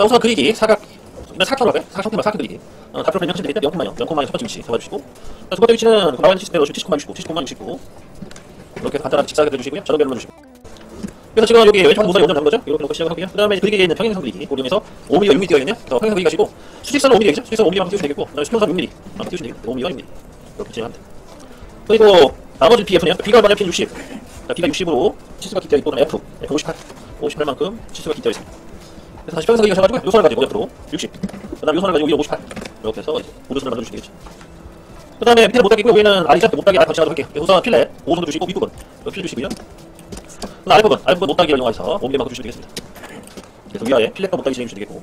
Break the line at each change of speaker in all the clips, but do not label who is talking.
자 우선 그리기 사각 이건 사각형으로 할까요? 사각형으로 사각 그리기 어, 답변 설명하시면 되겠다 명콤만요 명콤만이 첫 번째 위치 잡아주시고 자, 두 번째 위치는 그 나와 있는 시스템대로 79만 69 79만 69 이렇게 간단하게 직사하게 해주시고요 전원변 눌러주시고 그래서 지금 여기 왼쪽 모서리 원점 잡는 거죠? 이렇게 놓고 시작을 하고요 그 다음에 그리기에 있는 평행선 그리기 이용해서 5mm가 6mm 되어있네요 그래서 평행선 그리기 가시고 수직선은 5mm 되겠죠? 수직선 5mm만 띄우시면 되겠고 그 다음에 수평선 6mm 아, 띄우시면 되겠고 5mm가 6mm 이렇게 진행합니다 그리고 나머지 BF는요 B가 만약 P 60 자, B가 60으로 치수가 기되어 있고 F F 58 58만큼 치수가 기되어 있습니다 그래서 다시 평행선 그리기 하셔가지고 요 선을 가지고 옆으로 60 그 다음에 요 선을 가지고 위로 58 이렇게 해서 이제 우드선을 만들어주시면 되겠죠. 그 다음에 필렛 못따기고 여기는 아리자 못따기 아래 같이 하도록 할게요. 우선 필렛 5 정도 주시고 윗부분 필 주시고요. 그 아랫부분 아랫부분 못따기를 이용해서 5mm만큼 주시면 되겠습니다. 그래서 위아래 필렛과 못따기 진행해 주시면 되겠고.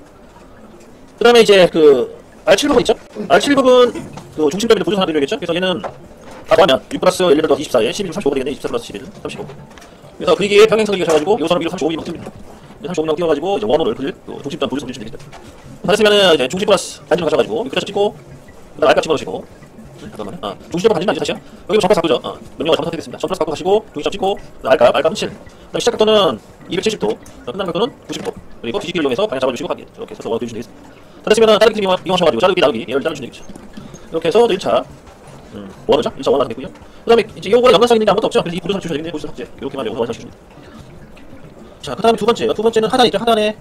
그 다음에 이제 그 R7 부분 있죠? R7 부분 그 중심점에 보조선 하나 드려야겠죠? 그래서 얘는 다 더하면 6 플러스 1 더하기 24에 11, 35가 되겠네. 24 플러스 11, 35 그래서 그리기에 평행선 그리기 하셔가지고 요선을 위로 35mm 띄웁니다 35mm 띄워가지고 이제 그릴 그 중심점 보조선 주시면 되겠다. 받았으면은 이제 중심 플러스 반지름 가셔가지고 이렇게 찍고 그 다음 알값 집어넣으시고. 잠깐만요. 아, 중심점 반지름 아니죠 사실 여기 점플러스 바꾸죠. 어, 명령어 잘못하겠습니다. 점플러스 바꾸고 가시고 중심점 찍고 알값 알값은 7 그다음 시작 각도는 270도 끝나는 각도는 90도. 그리고 뒤집기를 이용해서 방향 잡아주시고 가기. 이렇게 해서 원호 주시면 되겠습니다. 다 됐으면 자르기 팀 이용하셔가지고 자르기 나르기 얘를 자르시면 되겠죠. 이렇게 해서 1차 음, 원호죠? 1차 원호 되겠고요. 그 다음에 이제 요거랑 연관성 있는 게 아무것도 없죠? 그래서 이 부조선 주셔야 되겠네요. 부조선 삭제. 이렇게만 해서 완성해 주십니다 자, 그 다음에 두 번째. 두 번째는 하단 있죠. 하단에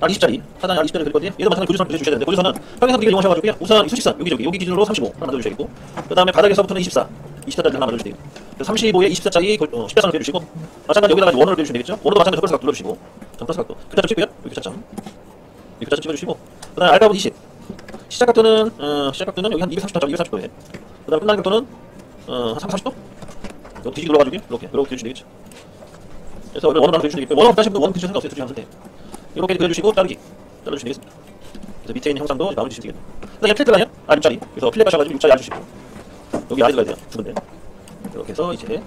약 20짜리. 하단에 약 20짜리 그릴 건데, 얘도 마찬가지로 고지선 주셔야 되는데, 고지선은 평행선 기를 이용하셔가지고요. 우선 이 수직선, 여기, 저기, 여기 기준으로 35 하나 만들어주셔야겠고, 그 다음에 바닥에서부터는 24. 24짜리 하나 만들어주세요. 35에 24짜리 어, 10자선을 빼주시고, 마찬가지로 여기다가 이제 원호를 빼주시면 되겠죠. 원호도 마찬가지로 플러스 각도 눌러주시고, 전 플러스 각도. 교차점 찍고요. 여기 교차점. 여기 교차점 찍어주시고, 그 다음에 알파벳 20. 시작 각도는, 어, 시작 각도는 여기 한 230도, 230도에. 그 다음에 끝나는 각도는, 어, 한 30도? 여기 뒤집기 눌러가지고, 이렇게, 이렇게 해주시면 되겠죠. 그래서 원을 하나 그려주시면 되겠고 원을 하시는 분은 원 그리실 상관없어요 둘 중에 하는데 이렇게 그려주시고 자르기 잘라주시면 되겠습니다. 그래서 밑에 있는 형상도 마무리 주시면 되겠네요. 그다음에 아니야? 아 6짜리. 그래서 필렛 가셔가지고 6짜리 알주시고 여기 알이 들어가야 돼요. 두 군데. 이렇게 해서 이제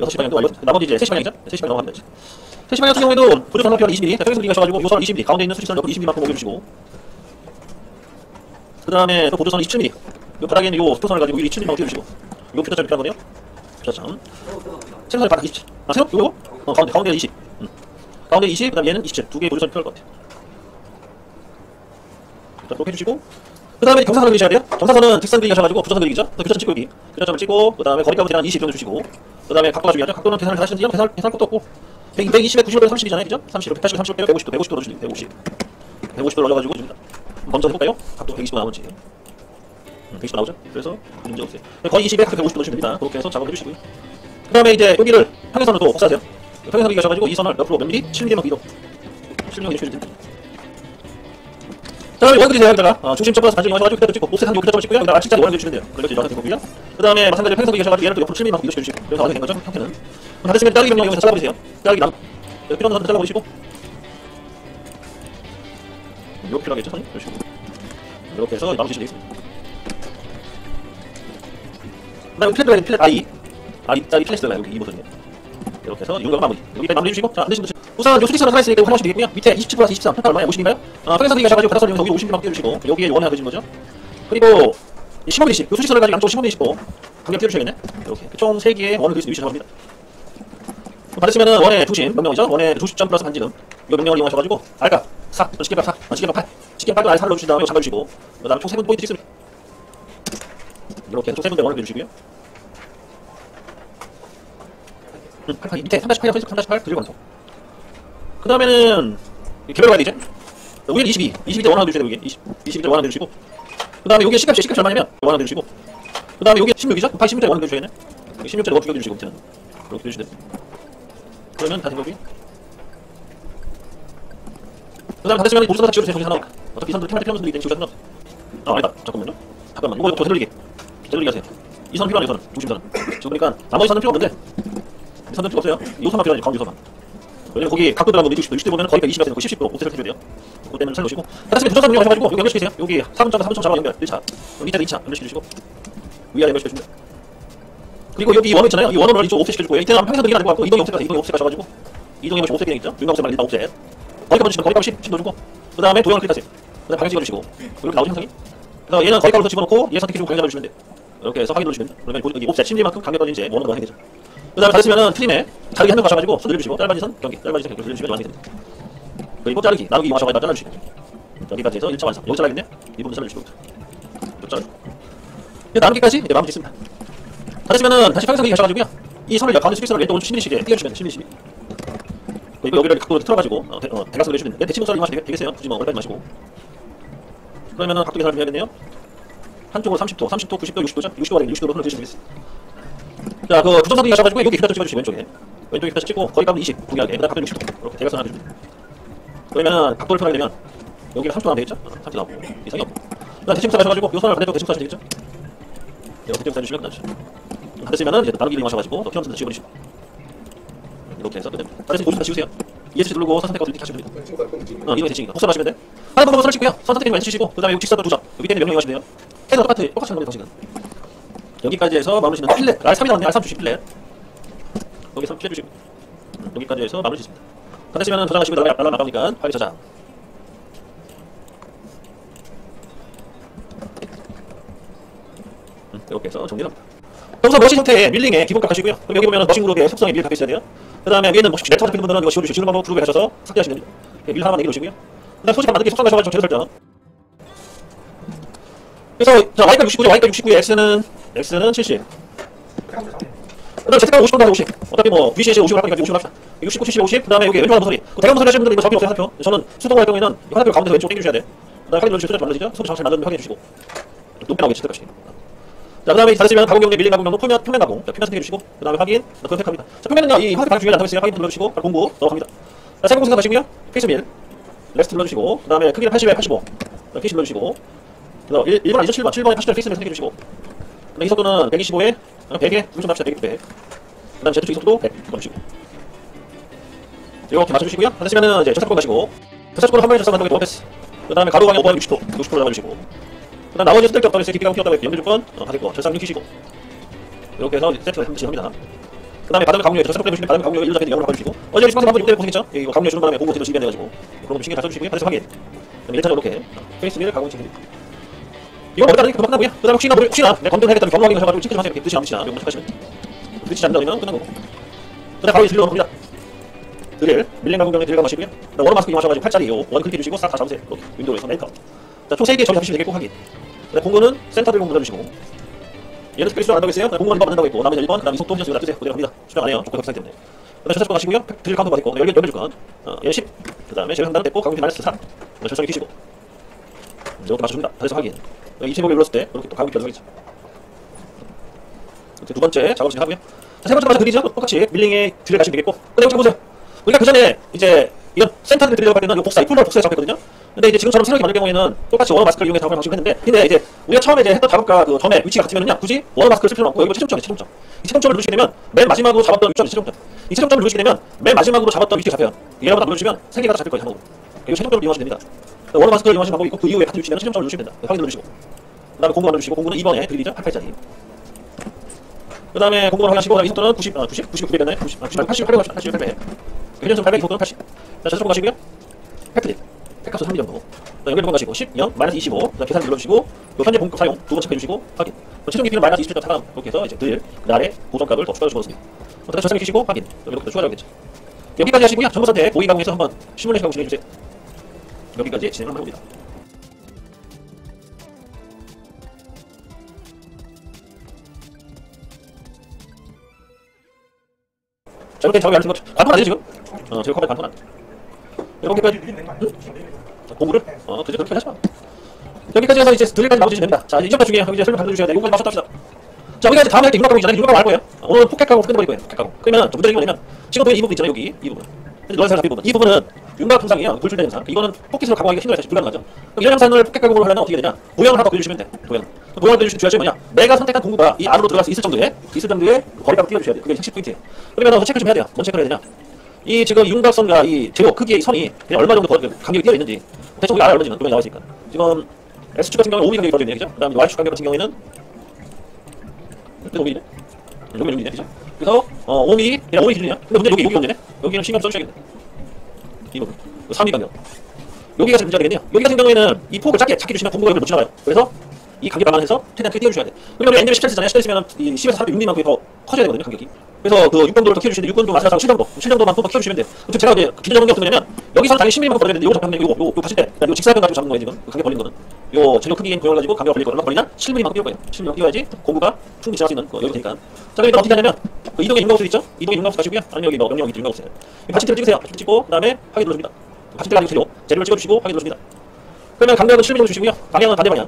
6시 방향도 완료. 나머지 이제 3시 방향이죠? 3시 방향 넘어가면 되지 3시 방향 같은 경우에도 보조선 높이가 20mm 평행선 그리 가셔가지고 요선 20mm 가운데 있는 수직선 옆으로 20mm만큼 옮겨주시고. 그 다음에 또 보조선 27mm 요 바닥에 있는 요 스토선을 가지고 27mm만 띄워주시고. 요 표자점 이렇게 한 거네요. 표자 점 생선의 바닥 27아 세요? 요거? 어 가운데 가운데 20 음. 가운데 20 그다음 얘는 27 두 개의 보조선이 필요할 것 같아요. 자 그렇게 해주시고. 그 다음에 경사선을 그리셔야 돼요. 경사선은 직선 그리기 하셔가지고 부정선 그리기죠? 교차점 찍고 여기. 교차점을 찍고 그 다음에 거리값을 대한 20 정도 주시고 그 다음에 각도가 중요하죠. 각도는 계산을 다 하시는지 계산, 계산할 것도 없고. 100, 120에 90에 30이잖아요. 그죠? 30, 180, 30 빼고 150도 150도 넣어주시면 150 150도를 올려가지고 줍니다 먼저 해볼까요? 각도 120도 나오는지 음, 120도 나오죠? 그래서 문제 없어요. 거의 20에 각도 150도 넣으시면 됩니다. 그렇게 해서 작업해 주시고요 그 다음에 이제 여기를 평행선을 또 복사하세요 평행선 그리기 하셔가지고 이 선을 옆으로 몇 미리? 7mm만 이동 7mm 이동해 주면 됩니다 자, 원 그리세요. 여기다가 어, 중심점 플러스 반지름 이용하셔가지고 그대로 찍고 옵셋 한 교차점을 찍고요. 여기다가 진짜 원을 그려 주시면 돼요. 그렇게 이동하는 거고요. 그 다음에 마찬가지로 평행선 그리기 하셔가지고 얘를 또 옆으로 7mm만큼 이동시켜주시고 그래서 완성이 된 거죠. 형태는. 그럼 다 됐으면 따르기 명령 이용해서 잘라버리세요. 따르기 남 필요한 선을 잘라버리시고 이렇게 필요하겠죠, 선이? 이렇게 해서 나무 주시면 되겠습니다. 그 다음에 필렛 필렛 I I짜리 필렛 들어가요. 여기 이 버튼이요. 이렇게 해서 이용도가 마무리. 여기까지 마무리 해주시고, 자, 안 되시면 우선 요 수직선을 살아있으니까 활용하시면 되겠고요. 밑에 27 플러스 23, 평가 얼마예요? 50인가요? 아, 평행선 그리기 하셔가지고 바닥선을 이용해서 여기 50만 띄워주시고, 여기에 원을 그리시는 거죠. 그리고 15mm씩, 요 수직선을 가지고 양쪽 15mm씩도 간격 띄워주셔야겠네. 이렇게. 총 3개의 원을 그릴 수 있으시는 겁니다. 받으시면은 원의 중심, 명령이죠. 원의 중심점 플러스 반지름. 이 명령을 이용하셔가지고, 알값 4, 시계값 4, 아, 시계값 8. 시계값을 알 4를 넣으신 다음에 잠가주시고, 그 다음에 총 3분 포인트 찍습니다. 이렇게 총 3분대 원을 그려주시고요. 음, 88, 밑에 3-8이랑 3-8 그리고 완성. 그 다음에는 개별 가야 되죠? 여기는 22, 22대 원하나 주셔야 돼요, 여기. 20, 22대 원하나 주시고. 그 다음에 여기 시값이 시값이 얼마냐면 원하나 주시고. 그 다음에 여기 16이죠? 86대 원하나 주셔야겠네. 여기 16대 원 죽여주시고, 밑에는. 이렇게 주시면. 그러면 다 된 거고요. 그 다음에 다 됐으면 보조사 다 지워주세요, 정신 하나. 어차피 선들 팀한테 필요한 선들이 때문에 지우셔도 상관없어요. 아, 아니다. 잠깐만요. 잠깐만. 이거 더 되돌리기. 되돌리기 하세요. 이 선은 필요하네요, 선은. 중심선은. 지금 보니까 나머지 선은 필요 없는데, 이 선은 필요 없어요. 이 선만 필요하지, 가운데 선만. 왜냐면 거기 각도 들어가면 60도, 60도 보면 거기가 20가 되는 거 70도 옵셋을 해줘야 돼요. 그것 때문에 잘 놓으시고. 다시 조사선 이용하셔가지고 여기 연결시키세요. 여기 4분점과 4분점 잡아 연결 1차. 여기 밑에도 2차 연결시켜주시고. 위아래 연결시켜줍니다. 그리고 여기 원호 있잖아요. 이 원호를 이쪽 거예요. 이때는 평행선 그리가 아니고 갖고 이동이 가서 이동이 옵셋 가셔가지고 이동이 옵셋 옵셋 기능 있죠. 윤곽 옵셋만 일단 옵셋. 거기가 먼저 거기가 10, 10 넣어주고. 그 다음에 도형을 클릭하세요. 그 다음에 방향 찍어주시고. 이렇게 나오죠 형상이? 그래서 얘는 거기 가로 집어넣고 얘 선택해주고 방향 잡아주시면 돼요. 이렇게 해서 확인 눌러주시면 돼요. 그러면 여기 옵셋 10mm만큼 간격이 이제 원호가 완성이 되죠. 그 다음에 다 됐으면은 트림에 자르기 한 명 가셔가지고 손 늘려주시고 짧아진 선 경기 짧아진 선 경기 늘려주시면 완성이 됩니다. 그리고 자르기 나누기 이용하셔가지고 잘라주시면 돼요. 여기까지 해서 1차 완성. 여기 잘라야겠네? 이 부분 잘라주시고. 여기 잘라주고. 이제 나누기까지 이제 마무리 짓습니다. 다 됐으면은 다시 평행선기 하셔가지고요. 이 선을 가운데 스페이스로 왼쪽 오른쪽 11시에 띄워주시면 돼, 11시. 그리고 여기를 각도를 틀어가지고 어, 대, 어, 대각선을 해주면 돼. 대칭선을 이용하시면 되겠 어요. 굳이 뭐 오래까지 마시고. 그러면은 각도 계산을 해야겠네요. 한쪽으로 30도, 30도, 90도, 60도죠? 60도가 되면 60도로 흘러주시면 되겠어요. 자, 그 부정선이 하셔가지고 여기 기타도 찍어주시고 왼쪽에 왼쪽에 기타 찍고 거기 가면 20 동일하게 그다음 각도 60도 이렇게 대각선 하나 주시면 돼요. 그러면 각도를 편하게 되면 여기가 30도 나면 되겠죠? 어, 30도 나오고 이상이 없고 그다음 대칭선 하셔가지고 이 선을 반대쪽 대칭선 하시면 되겠죠? 이렇게 대칭선 해주시면. 다 됐으면은 이제 나누기 이용하셔가지고 또 피원센터 지워버리시고 이렇게 해서 끝냅니다. 다 됐으면 50다 지우세요. ESC 누르고 선택하고 이렇게 하시면 됩니다. 어, 이동의 대칭이니까 복사를 하시면 돼. 하나 번호 선을 찍고요. 선 선택해 주시고 그 다음에 여기 직선도 두 점. 여기 때는 명령 이용하시면 돼요. 해도 똑같아. 똑같이 하는 겁니다, 당신은. 여기까지 해서 마무리 짓는 필렛. R3이 나왔네. R3 주시 필렛. 여기 3 필렛 주시고. 음, 여기까지 해서 마무리 짓습니다. 다 됐으면 저장하시고 나가 날라 나가니까 파일 저장. 음, 이렇게 해서 정리합니다. 여기서 머신 형태의 밀링의 기본값 하시고요. 그럼 여기 보면 머신 그룹의 속성에 밀 갖고 있어야 돼요. 그 다음에 위에는 혹시 네트워크 잡히는 분들은 이거 지워주시고 지금 방법 그룹에 하셔서 삭제하시면 됩니다. 예, 밀 하나만 주시고요. 그 다음 소식 만들기 속성 가셔가지고 제도 설정. 그래서 자 y가 69죠. y가 69에 x는 x는 70. 그다음 z가 50도 하고 50. 어차피 뭐 VCS 50을 할 거니까 50을 합시다. 69, 70, 50. 그다음에 여기 왼쪽 하는 소리. 그 대형 소리 하시는 분들은 이거 적용 없어요 하나표. 저는 수동을 할 경우에는 이 하나 표 가운데서 왼쪽 당겨주셔야 돼. 그다음에 확인 눌러주시면 만들어지죠. 소리 잘 만드는 확인해 주시고. 높게 나오게 칠 것이니. 자, 그 다음에 다 됐으면 가공 경제 밀린 가공 경로 표면, 표면 가공. 자, 표면 선택해 주시고, 그 다음에 확인, 검색합니다. 자, 표면은요, 이 화면 방향 중요한 단어 있으니까 확인 눌러주시고, 바로 공부 넘어갑니다. 자, 세공 생각 하시고요. 페이스 밀, 렉스트 눌러주시고, 그 다음에 크기는 80에 85. 자, 페이스 눌러주시고, 그다음 1, 1번 아니죠? 7번. 7번에 80에 페이스 밀 선택해 주시고, 그 다음에 이 속도는 125에 100에, 무슨 합시다. 100에 100. 그 다음에 제트쪽 이 속도 100 넣어주시고. 이렇게 맞춰주시고요. 다 됐으면은 이제 저사권 가시고, 저사권 한 번에 저사 만들게 원패스. 그 다음에 가로 방향 5번 60도, 60% 잡아주시고, 그 다음 나머지 쓸데없다 그래서 기가 피었다고 연결 조건 어, 받을 거 절상 익히시고 이렇게 해서 세트가 한번 합니다 그 다음에 바닥을 강요해 절상 빼주시면 바닥을 강요해 1로 잡게 0으로 바꿔주시고 어제 식빵 한번 6대 고생했죠 이거 강요해 주는 바람에 공고 뒤로 시비안 돼가지고 그런 거 신경 다 써주시고요 그래서 확인 그다음에 1차적으로 이렇게 페이스를 가공 시킵니다 이건 어디다 금방 끝나고요 그 다음에 혹시나 모르 혹시나 내 건드는 했다면 경로 확인하셔가지고 체크 좀 하세요 뜻이 안 드시나 이거 체크하시면 뜻이 안 나오면 끝난 거고 그 다음에 바로 드릴 넣어봅니다 드릴 밀링 가공 경에 드릴 가마시고요 그 다음에 워터 마스크 이용하셔가지고 팔짜리 요 원 클릭해 주시고 싹다 잡으세요 이렇게 윈도우에서 메이커 자, 총 3개 정리하시면 되겠고 확인. 그 공구는 센터를 공부 넣어주시고 얘는 특별히 수정 안 하겠어요? 공구는 번 한다고 했고 남은 1번, 그 다음에 속도 현수가 뜨세요. 그대로 합니다. 수정 안 해요. 조건 협상 때문에. 그 다음에 조사 가시고요. 드릴 카운터 받고 연결 연결 조건. 어, 얘는 10. 그 다음에 제외 상단은 됐고 가공비 마이너스 4. 절상이 키시고 이렇게 맞춰줍니다. 다시 확인. 이 제목을 눌렀을 때 이렇게 또 가공비 결정하겠죠. 이렇게 두 번째 작업 진행하고요. 자, 세 번째 마저 드리죠. 똑같이 밀링에 드릴 가시면 되겠고. 근데 여기 보세요. 우리가 그 전에 이제 이런 센터를 드리려고 할 때는 이 복사, 이 풀로 복사해 작업했거든요. 근데 이제 지금처럼 새롭게 만들 경우에는 똑같이 원어 마스크를 이용해 작업을 방식을 했는데 근데 이제 우리가 처음에 이제 했던 작업과 그 점의 위치가 같으면요 굳이 원어 마스크를 쓸 필요는 없고 여기 최종점이 최종점 이 최종점을 누르시게 되면 맨 마지막으로 잡았던 위점이 최종점 이 최종점을 누르시게 되면 맨 마지막으로 잡았던 위치가 잡혀요 이거보다 눌러주시면 세 개가 다 잡힐 거예요 한번 최종점을 이용하시면 됩니다 원어 마스크를 이용하시는 방법이 있고 그 이후에 같은 위치면 최종점을 누르시면 됩니다. 확인 눌러주시고. 그 다음에 공구 눌러주시고 공구는 2번에 드리죠 8팔짜리. 그 다음에 공구를 확인하시고 이 속도는 90, 아, 90, 99 됐나요? 90, 아, 90, 80, 800 합시다 80, 800 회전선 800 속도는 80 자, 저쪽 가시고요. 팩트릿 팩값은 3 정도. 연결 번 가시고 10, 0, 마이너스 25 계산 눌러주시고 요 현재 본급 사용 두 번 체크해주시고 확인. 최종 깊이는 마이너스 27.4 이렇게 해서 이제 늘 아래 고정값을 더 추가로 집어넣습니다. 어떻게 절상해 주시고 확인. 이렇게 더 추가하겠죠. 여기까지 하시고요. 정보 선택 보기 가공해서 한번 시뮬레이션 가공 진행해주세요 여기까지 진행을 한번 해봅니다 자 이렇게 작업이 안 되는 거 간판 안 되죠 지금? 어 제가 컴퓨터 간판 안 돼. 이렇게까지 응? 공부를? 어 그저 그렇게 하지 마 여기까지 해서 이제 드릴까지 주시면 됩니다 자 이제 이점까지 중에 이제 설명 강조주셔야 돼 이거까지 마쳤다 합시다 자 우리가 이제 다음에 할때 융합가공이잖아요 융합가공 할 거예요 어, 오늘 포켓가공 끝내버릴 거예요 포켓가공 그러면 좀 문제는 뭐냐면 지금 보면 이 부분 있잖아요 여기 이 부분 너희가 잡힌 부분 이 부분은 융합 통상이에요. 돌출된 영상 이거는 포켓으로 가공하기가 힘들어요. 사실 불가능하죠. 그럼 이런 영상을 포켓 가공으로 하려면 어떻게 되냐? 모양을 하나 더 그려주시면 돼 도형 모양을 그려주시면 주야점이 뭐냐? 내가 선택한 공구가 이 안으로 들어갈 수 있을 정도의 있을 정도의 거리감을 띄워주셔야 돼 그게 핵심 포인트예요. 그러면 체크 좀 해야 돼요. 뭔 체크를 해야 되냐? 이 지금 윤곽선과 이 제곱 크기의 선이 그냥 얼마 정도 거- 간격이 뛰어 있는지 대충 우리가 알아 얼마지만 도면이 나와 있으니까. 지금 X축 같은 경우는 5mm 간격이 떨어져 있네 그죠? 그 다음에 Y축 간격 같은 경우에는 그래도 5mm네. 여기 6mm네. 그죠? 그래서 어 5mm 그냥 5mm 길이냐 근데 문제 여기 여기 문제네. 여기는 신경 써주셔야겠네 이 부분. 3mm 간격 여기가 문제가 되겠네요. 여기 같은 경우에는 이 폭을 작게 작게 주시면 공구가 여기 못 지나가요. 그래서 이 간격 감안해서 최대한 크게 띄워주셔야 돼. 그러면 엔젤 17쓰잖아요. 17쓰면 이 10에서 400 6mm만큼이 더 커져야 되거든요 간격이 그래서 그 육병도를 더 키워주시는데 육군도 마찬가지로 7정도, 7정도만 더 키워주시면 돼요. 지금 제가 이제 기대 적은 게 어떤 거냐면 여기서는 당연히 10mm만 걸어야 되는데 요거 잡으면 요거 요거 봤을 때요 직사각 가지고 잡는 거예요 지금 그 간격 벌린 거는 요 재료 크기 고여 가지고 간격 벌릴 거 얼마 벌리냐 7mm만 끼울 거예요. 7mm만 끼워야지 공구가 충분히 지날 수 있는 거 여기 되니까. 자 그러니까 어떻게 하냐면 그 이동의 윤곽수 있죠? 이동의 윤곽수 가시고요. 아니면 여기 뭐 명령 여기 윤곽수 받침대를 찍으세요. 받침대 찍고 그다음에 확인 눌러줍니다. 받침대 가지고 재료 재료를 찍어주시고 확인 눌러줍니다. 그러면 간격은 7mm 주시고요. 방향은 반대 방향.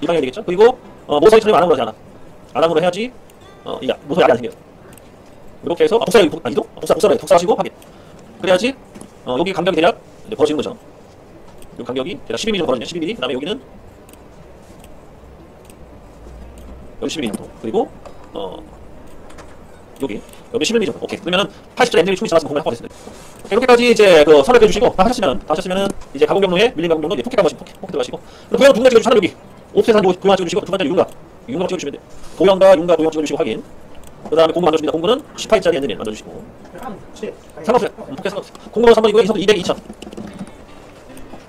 이 방향이 되겠죠? 그리고 어, 모서리 촬영 안함으로 하지 않아. 안함으로 해야지 어, 이 모서리 안이 안 생겨요. 이렇게 해서 아, 복사 여기 복- 아, 이동? 아, 복사 복사를 복사하시고 확인. 그래야지 어, 여기 간격이 대략 이제 벌어지는 거죠. 이 간격이 대략 12mm 정도 벌어지네. 12mm. 그 다음에 여기는 여기 11mm 정도. 그리고 어 여기 여기 11mm 정도. 오케이. 그러면은 80점 엔딩이 충분히 지났으면 공간 확보됐습니다. 이렇게까지 이제 그 선을 해주시고 다 하셨으면 다 하셨으면은 이제 가공 경로에 밀린 가공 경로 이제 포켓 가보시고 포켓, 들어가시고 그리고 도형 누군가 찍어주시면 여기 옵셋한 도형 찍어주시고 두 번째 윤곽 윤곽 찍어주시면 돼요. 도형과 윤곽 도형 찍어주시고 확인. 그 다음에 공구 만들어줍니다. 공구는 18짜리 엔드밀 만들어주시고 상관없어요. 음, 포켓 상관없어요. 공구는 3번이고요. 이성도 200, 2000.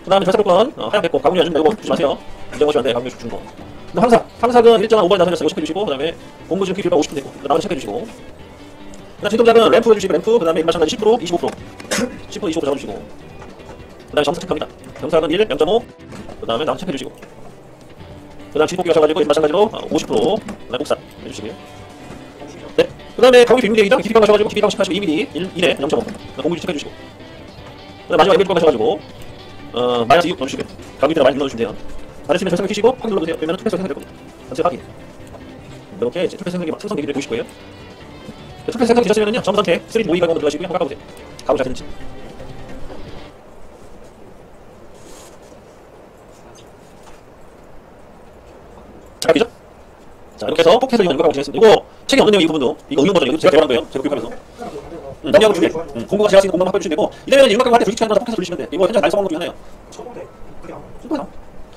그 다음에 절삭권 어, 하얀 백고 안 준다. 이거 주지 마세요. 이정하시면 안 돼. 가공이 준 거. 근데 항상 항삭은 일정한 오버에 나서서 이거 체크해주시고 그 다음에 공구 지금 키뷰가 50분 되고 나머지 체크해주시고 그 다음 진동작은 램프 해주시고 램프 그 다음에 마찬가지 10% 25% 10% 25% 잡아주시고 그 다음에 점수 체크합니다. 점수학은 1, 0.5 그 다음에 나머지 체크해주시고 그 다음 진폭기 가셔가지고 마찬가지로 어, 50%그 다음에 복사 해주시고요. 네. 그 다음에 가공이 비밀대기죠. 깊이 가셔가지고 깊이 가고 싶으시고 2mm 1, 1에 0.5 공구 체크해주시고 그 다음에 마지막 에밀 가셔가지고 어 마이너스 6 넣어주시고요. 가공 밑에 많이 눌러주시면 돼요. 다 됐으면 전성을 키시고 확인 눌러주세요. 그러면 투패스 생성될 겁니다. 전체 확인. 이렇게 이제 투패스 생성기 막 생성 되기를 보실 거예요. 투패스 생성 되셨으면은요. 전부 선택 3D 모의 가공으로 들어가시고요. 한번 가보세요. 가공 잘 되는지. 자, 그죠? 자, 이렇게 해서 포켓을 이용한 육각을 진행했습니다. 이거 책이 없는 내용 이 부분도 이거 응용 버전 이거 제가 개발한 거예요. 제가 교육하면서. 음, 남녀하고 두 개. 음, 공부가 제가 쓰는 공부만 확보해주시면 되고 이러면 육각을 할때 불규칙한 거라서 포켓을 돌리시면 돼. 이거 날 써먹는 것 중에 하나예요. super.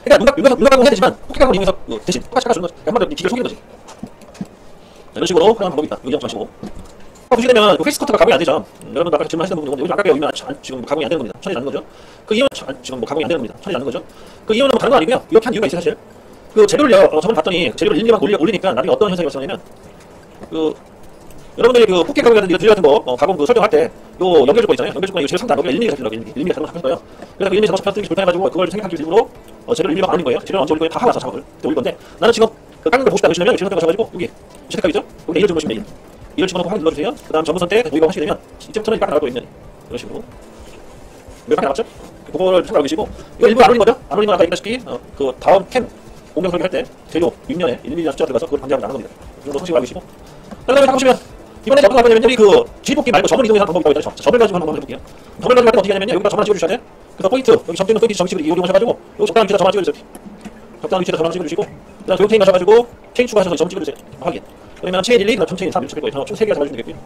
그러니까 윤곽, 윤곽, 윤곽을 해야 되지만 포켓각을 이용해서 어, 대신 똑같이 깎아주는 거지. 한마디로 네 기계를 속이는 거지. 자, 이런 식으로 그냥 방법이 있다. 하지 마시고. 아, 보시게 되면 그 face cutter가 가공이 안 되죠. 음, 여러분도 아까 질문하시던 부분인데 요즘 아까 여기면 안- 안- 지금 가공이 안 되는 겁니다. 천이 나는 거죠. 그 이유는 저- 지금 뭐 가공이 안 되는 겁니다. 천이 나는 거죠. 그 이유는 뭐 다른 건 아니고요. 이렇게 한 이유가 있어요 사실. 그 재료를 어, 저번에 봤더니 재료를 1mm만 올리, 올리니까 나중에 어떤 현상이 발생하냐면 그 여러분들이 그 포켓 가공이라든지 드릴 같은 거 어, 가공 그 설정할 때요 연결 조건 있잖아요. 연결 조건이 재료 상단 여기가 1mm 잡히려고 1mm. 1mm 잡는 거예요. 그래서 그 1mm 잡아서 편뜨기 불편해가지고 그걸 생각하기 일부러 어, 재료를 1mm만 안 올린 거예요. 재료를 언제 올릴 거예요? 다 하고 나서 작업을 올릴 건데 나는 지금 그 깎는 걸 보고 싶다 그러시면 재료 가셔가지고 여기 재택가 있죠? 여기 A를 집어넣으시면 A. 이를 집어넣고 확인 눌러주세요. 그 다음 전부 선택 모의가 하시게 되면 이제부터는 깎 나갈 거 있는 이런 식으로 몇개 나갔죠? 그거를 생각하고 계시고 이거 일부 안 올린 거죠? 안 올린 건 아까 얘기했다시피 어, 그 다음 캠 공격 설계할 때 재료 윗면에 1mm 숫자 들어가서 그걸 방지하고 나는 겁니다. 이 정도 상식을 알고 계시고 그 다음에 보시면 이번에 거 하냐면 여기 그 지폭기 말고 점을 이동해서 방법이 있거든요. 자, 점을 가지고 한번 해볼게요. 점을 가지고 할때 어떻게 하냐면 여기다 점을 찍어주셔야 돼. 그래서 포인트 여기 점 찍는 포인트 정식으로 이용하셔가지고 여기 적당한 위치에다 점을 찍어주세요. 적당한 위치에다 점을 찍어주시고 그 다음 도형 체인 가셔가지고 체인 추가하셔서 점 찍어주세요. 확인. 그러면 체인 1, 2, 그 다음 체인 3 이렇게 될 거예요. 총 3개가 잡아주면 되겠고요.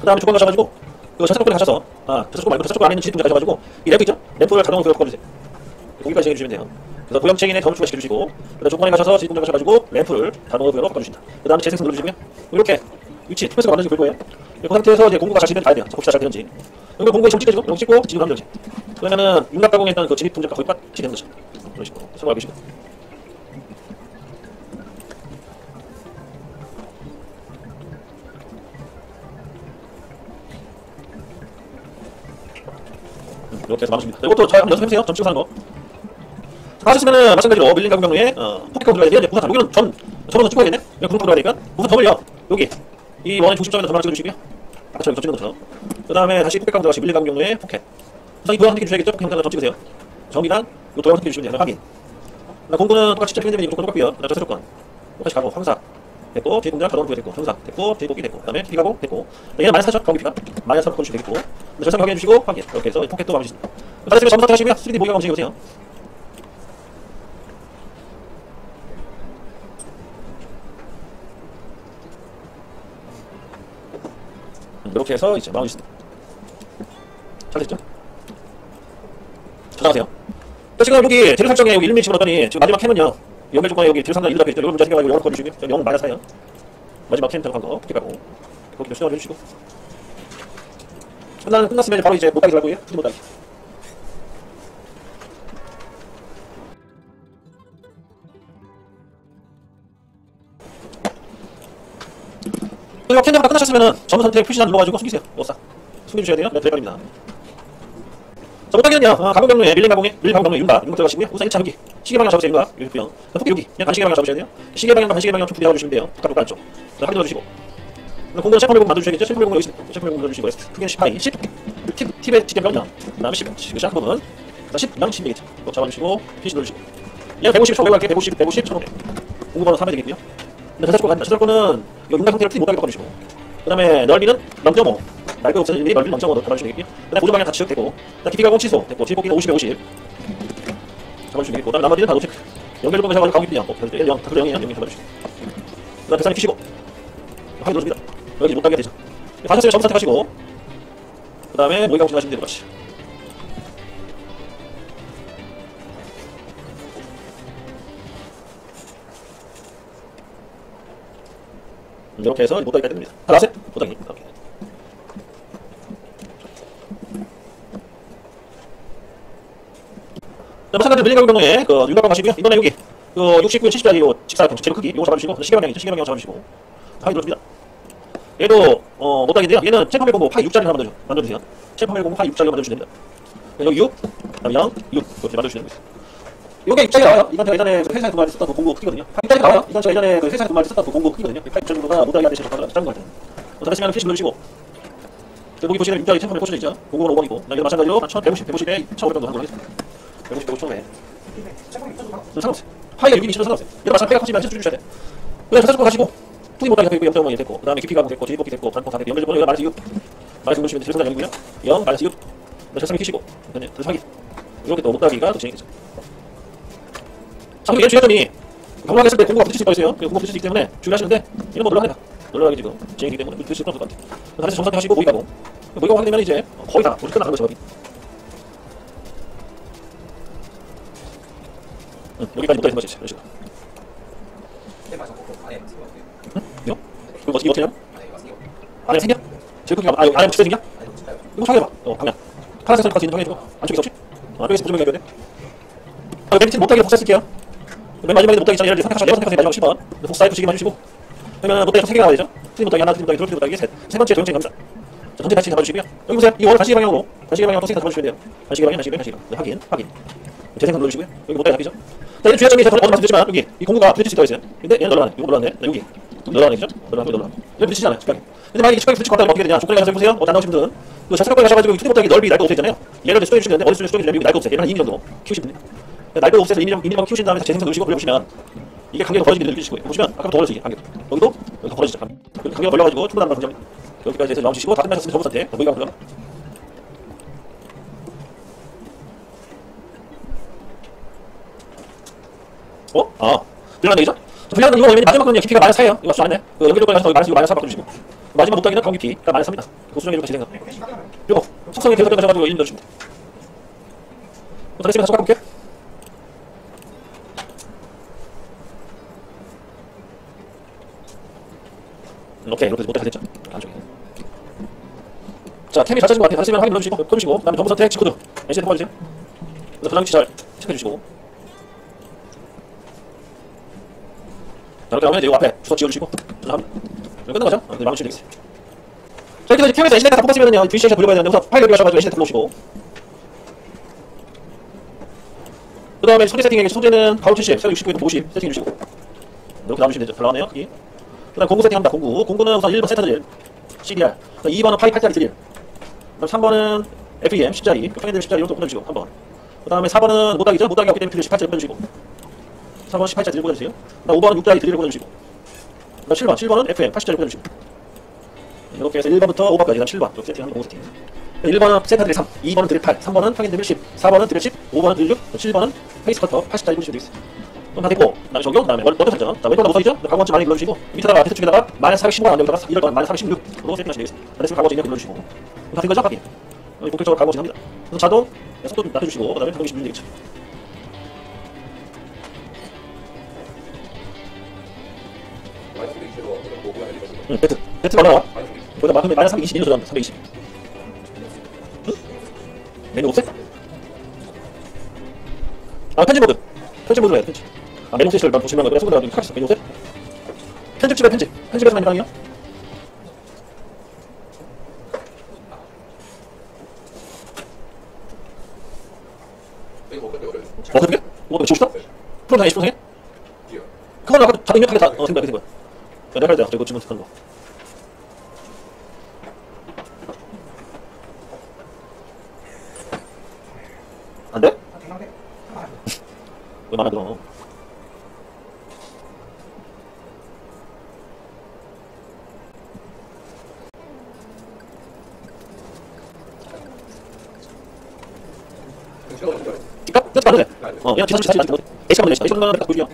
그 다음에 조건 가셔가지고 그 조건에 가셔서 아 조건 말고 조건 안에 있는 지동 가셔가지고 이 램프 있죠? 램프를 자동으로 바꿔주세요. 거기까지 정해주시면 돼요. 그래서 도형 체인에 점을 추가시켜주시고 그다음 조건에 가셔서 지동 가셔가지고 램프를 자동으로 바꿔주신다. 그 다음에 재생성 눌러주시고요. 이렇게 위치 toolpath가 만들어지고 볼 거예요. 그 상태에서 이제 공구가 잘 진행 가야 돼요. 봅시다 잘 되는지. 여기 공구에 지금 찍어지고 여기 찍고 지금 하면 되지. 그러면은 윤곽 가공에 있던 그 진입 동작과 거의 똑같이 되는 거죠. 이런 식으로 생각하고 계시고. 음, 이렇게 해서 마무리입니다. 이것도 잘 한번 연습해보세요. 점 찍어서 하는 거. 다 하셨으면은 마찬가지로 밀린 가공 경로에 어, 가공 들어가야 돼요. 부산 여기는 점 점으로 찍어야겠네. 여기 구름 들어가야 되니까 우선 점을요. 여기 이 원의 중심점에다 하나 찍어주시고요. 아까처럼 점 찍는 것처럼. 그 다음에 다시 포켓 가공 들어가시 밀린 가공 경로에 포켓. 우선 이 도형 선택해 주셔야겠죠. 포켓 형태로 점 찍으세요. 정기랑 이 도형 선택해 주시면 돼요. 확인. 나 공구는 똑같이 직접 film되면 무조건 똑같고요. 나 저세로건 똑같이 가고 황사 됐고 뒤에 공장 자동으로 됐고 황사 됐고 복이 됐고 그다음에 피 가 고 됐고 얘는 마이너스 4죠 경기 피가 마이너스 3 주시면 되겠고 절상 확인해 주시고 확인 이렇게 해서 포켓도 마무리했습니다. 다시 점수 선택하시고요. 3D 모의가 검증해 보세요. 이렇게 해서 이제 마무리했습니다. 잘 됐죠? 저장하세요. 자, 지금 여기 재료 설정에 여기 1mm 집어넣었더니 지금 마지막 캠은요. 연결 조건에 여기 재료 상단 1로 잡혀있죠. 이걸 문자 생겨가지고 0을 꺼주시고요. 여기 0 마이너스 4요. 마지막 캠 들어간 거 가고 거기도 수정을 해주시고 끝나는 끝났으면 바로 이제 못하기 들어갈 거예요. 못하기. 캔디가 끝나셨으면은 전부 선택 표시란 눌러가지고 숨기세요. 이거 싹 숨겨주셔야 돼요. 네, 대박입니다. 자, 못하기는요, 어, 가공 경로에 밀린 가공에, 밀린 가공 경로에 윤곽, 윤곽 들어가시고요. 우선 1차 여기, 시계 방향 잡으세요, 윤곽. 여기 있고요. 폭기 여기, 그냥 반시계 방향 잡으셔야 돼요. 시계 방향과 반시계 방향 좀 분리하고 주시면 돼요. 바깥 안쪽. 자, 확인 눌러주시고. 공공 셰프 밀공 만들어주셔야겠죠? 셰프 밀공 여기 있습니다. 셰프 밀공 눌러주시고, 크기는 10파이, 10, 팁, 팁의 지점 명령, 그 다음에 10, 그 샤크 부분, 자, 10, 명10 되겠죠. 이거 잡아주시고, 피시 눌러주시고. 얘는 150, 총 외곽에 150, 150, 1500. 공구번호 3회 되겠고요. 근데 저작권 간다. 이거 윤곽 형태를 티 못하게 바꿔주시고. 그 다음에 넓이는 0.5. 날개 없어서 1mm, 넓이는 0.5로 잡아주시면 되겠고요. 그 다음에 보조 방향 다 지적되고. 그 다음에 깊이가 0 취소 됐고, 지폭기는 50에 50. 잡아주시면 되겠고. 그 다음에 나머지는 다 노체크. 연결 부분 잡아주고 가운데 그냥 꼭. 1, 0, 다크 0이에요. 0 잡아주시고. 그 다음에 배산이 키시고. 확인 눌러줍니다. 여기 못 가게 되죠. 가셨으면 점수 선택하시고. 그 다음에 모의가고 지나시면 되는 것이. 이렇게 해서 못하기까지 됩니다. 다 나왔어요? 못하기. 이렇게. 자, 마찬가지로 밀린 가격 경로에 그 윤곽방 가시고요. 이번에 여기 그 69, 70짜리 요 직사 재료 크기 이거 잡아주시고 시계 방향이죠. 시계 방향 잡아주시고 파이 눌러줍니다. 얘도 어 못하기인데요. 얘는 챔퍼밀 공부 파이 6짜리 하나 만들어 만들어주세요. 챔퍼밀 공부 파이 6짜리 만들어주시면 됩니다. 여기 6, 그다음에 0, 6 이렇게 만들어주시면 됩니다. 요게 6짜리 나와요. 이건 제가 예전에 그 회사에 두 마리 썼던 그 공구 크기거든요. 6짜리 나와요. 이건 제가 예전에 그 회사에 두 마리 썼던 그 공구 크기거든요. 파이 6짜리 정도가 못하게 하듯이 작은 거 같아요. 어, 다시 하면 피시 눌러주시고 그 여기 보시면 6짜리 챔퍼밀 포션 있죠. 공구는 5번이고 얘도 마찬가지로 1150, 150에 1500 정도 하는 거겠습니다. 150, 150 처음에 상관없어요. 파이가 6이니 10은 상관없어요. 얘도 마찬가지로 패가 커지면 실수 주셔야 돼요. 그래서 저작권 가시고 푸디 못하게 되고 0.5이 됐고 그 다음에 깊이가 됐고 지리볶이 됐고 단폭 다 됐고 연결 번호 마이너스 6 마이너스 누르시면 실수가 0이고요 0 마이너스 6 절상이 키시고 그다음에 확인 이렇게 또 못하기가 또 진행이 되죠 자 그리고 얘 주였더니 경락했을 때 공고가 붙을 수가 있어요. 공고 붙을 수 있기 때문에 주의하시는데 이런 거 된다. 눌러가기 지금 진행이기 때문에 붙을 수가 없을 것 같아요. 다시 정상태 하시고 모의가공 모의가공 하게 되면 이제 거의 다 우리 끝나는 거죠 여기 응, 여기까지 못다 있는 거지 이런 식으로. 이거? 이거 어떻게 어떻게 해요? 안에 생겨? 제일 크기가 아 여기 안에 붙여 생겨? 이거 확인해봐. 어 방향. 파란색 선이 같이 있는 이거 안쪽에 없지? 어, 안쪽에서 보조명 해야 돼. 아, 맨 밑에 못하게 복사 쓸게요 맨 마지막에 못하기 예를 들어 선택하셔야 돼요 선택하세요 마지막 10번. 복사 F 시기만 해주시고. 그러면 못하기 3개가 나와야 되죠? 트리 못하기 하나 트리 못하기 둘 트리 못하기 셋세 번째 도형체 감사 자, 전체 같이 잡아주시고요. 여기 보세요. 이 원을 반시계 방향으로 반시계 방향으로 선택 잡아주시면 돼요. 반시계 방향 반시계 방향 방향. 네, 확인 확인. 재생산 눌러주시고요. 여기 못하기 잡히죠? 자 얘는 주의점이 제가 어제 말씀드렸지만 여기 이 공구가 부딪힐 수 있어요. 근데 얘는 널널하네. 이거 자, 여기. 그죠? 널널하고 널널하고 얘 부딪히잖아요 직각이 근데 만약에 직각이 부딪힐 것 같다면 어떻게 되냐? 조건에 가서 보세요. 어안 나오신 분들은. 그 자체적으로 가셔가지고 투디 못하기 넓이 날거 없애 있잖아요. 얘를 이제 수정해 주시는데 어디 수정해 주시면 여기 날거 없애 얘는 한 2mm 정도 키우시면 돼요 날거 없애서 2mm, 2mm 키우신 다음에 재생산 누르시고 그려보시면 이게 간격이 벌어지는 게 느껴지시고요 보시면 아까부터 벌어지게 간격 여기도 여기 더 벌어지죠 간격 간격이 벌려가지고 충분한 걸 굉장히 여기까지 해서 나오시고 다 끝나셨으면 전부 상태 모의가 들어가 어? 아, 들어간 얘기죠? 불량은 이거 마지막 거는요 깊이가 마이너스 4예요. 이거 수안네 그 연결 조건에서 마이너스 6, 마이너스 4 바꿔주시고 마지막 못하기는 강 깊이가 마이너스 3입니다. 그 수정해주고 재생산. 그리고 속성이 계속 들어가셔가지고 1 넣어주시고 더 됐으면 속각 볼게요. 오케이 이렇게 못하게 됐죠. 안쪽에. 자 템이 잘 짜진 것 같아요. 다시 한번 확인 눌러주시고 꺼주시고 그 다음에 정보 선택 직코드 NC 통과해주세요. 그래서 저장 잘 체크해주시고 자, 이렇게 하면 이제 이 앞에 주소 지어주시고 합니다. 끝난 거죠? 아, 마무리 되겠어요. 자, 이렇게 해서 캠에서 애시네트 다 뽑았으면요, VC에서 돌려봐야 되는데, 우선 파일 여기 가셔가지고 애시네트 넣으시고. 그 다음에 소재 세팅에 소재는 가로 70, 세로 69에도 50 세팅 해주시고. 이렇게 나오시면 되죠. 잘 나왔네요, 크기. 그 다음 공구 세팅합니다, 공구. 공구는 우선 1번 세트 드릴, CDR. 2번은 파이 8짜리 드릴. 그 다음 3번은 FEM 10짜리, 평행들 10짜리 이것도 꽂아주시고, 한 번. 그 다음에 4번은 못하기죠? 못하기 없기 때문에 드릴 18짜리 꽂아주시고. 4번 18짜 드릴 꽂아주세요. 그다음 5번은 6짜리 드릴 꽂아주시고. 그다음 7번, 7번은 FM 80짜리 꽂아주시고. 이렇게 해서 1번부터 5번까지, 그다음 7번 이렇게 세팅하는 공구 세팅. 1번은 세타 드릴 3, 2번은 드릴 8, 3번은 평행 드릴 10, 4번은 드릴 10, 5번은 드릴 6, 7번은 페이스 커터 80짜리 꽂으시면 되겠어요. 그럼 다 됐고, 그다음에 적용, 그다음에 월드 설정, 그다음에 왼쪽으로 못하기죠? 강원치 많이 눌러주시고, 밑에다가 대체 쪽에다가 마이너스 415가 안 여기다가 이럴 거는 마이너스 416으로 세팅하시면 되겠습니다. 그래서 강원치 있는 눌러주시고. 다 된 거죠? 확인. 본격적으로 강원치 합니다. 그래서 자동 속도 좀 낮춰주시고, 그 다음에 자동 20면 되겠죠. 응, 배트. 배트가 올라와. 거기다 만큼에 마이너스 321로 조정합니다. 320. 응? 메뉴 옵셋? 아, 편집 모드. 편집 모드로 해야 돼, 편집. 아, 멜론 테스트를 난 보시면 거야. 소금 나도 하겠어. 요새 편집집에 편집. 편집에서 많이 방이야. 어, 그게? 뭐, 며칠 싶다? 그럼 다 20분 생해? 그건 아까 다 입력하게 다, 어, 생각, 생각. 내가 할때 갑자기 고치면 되는 거. 안 돼? 왜 말안 들어? 찌까 안 돼. 어, 그냥 지사지 지사지 지사지. H 가면 돼. H 가면 딱 보여줘.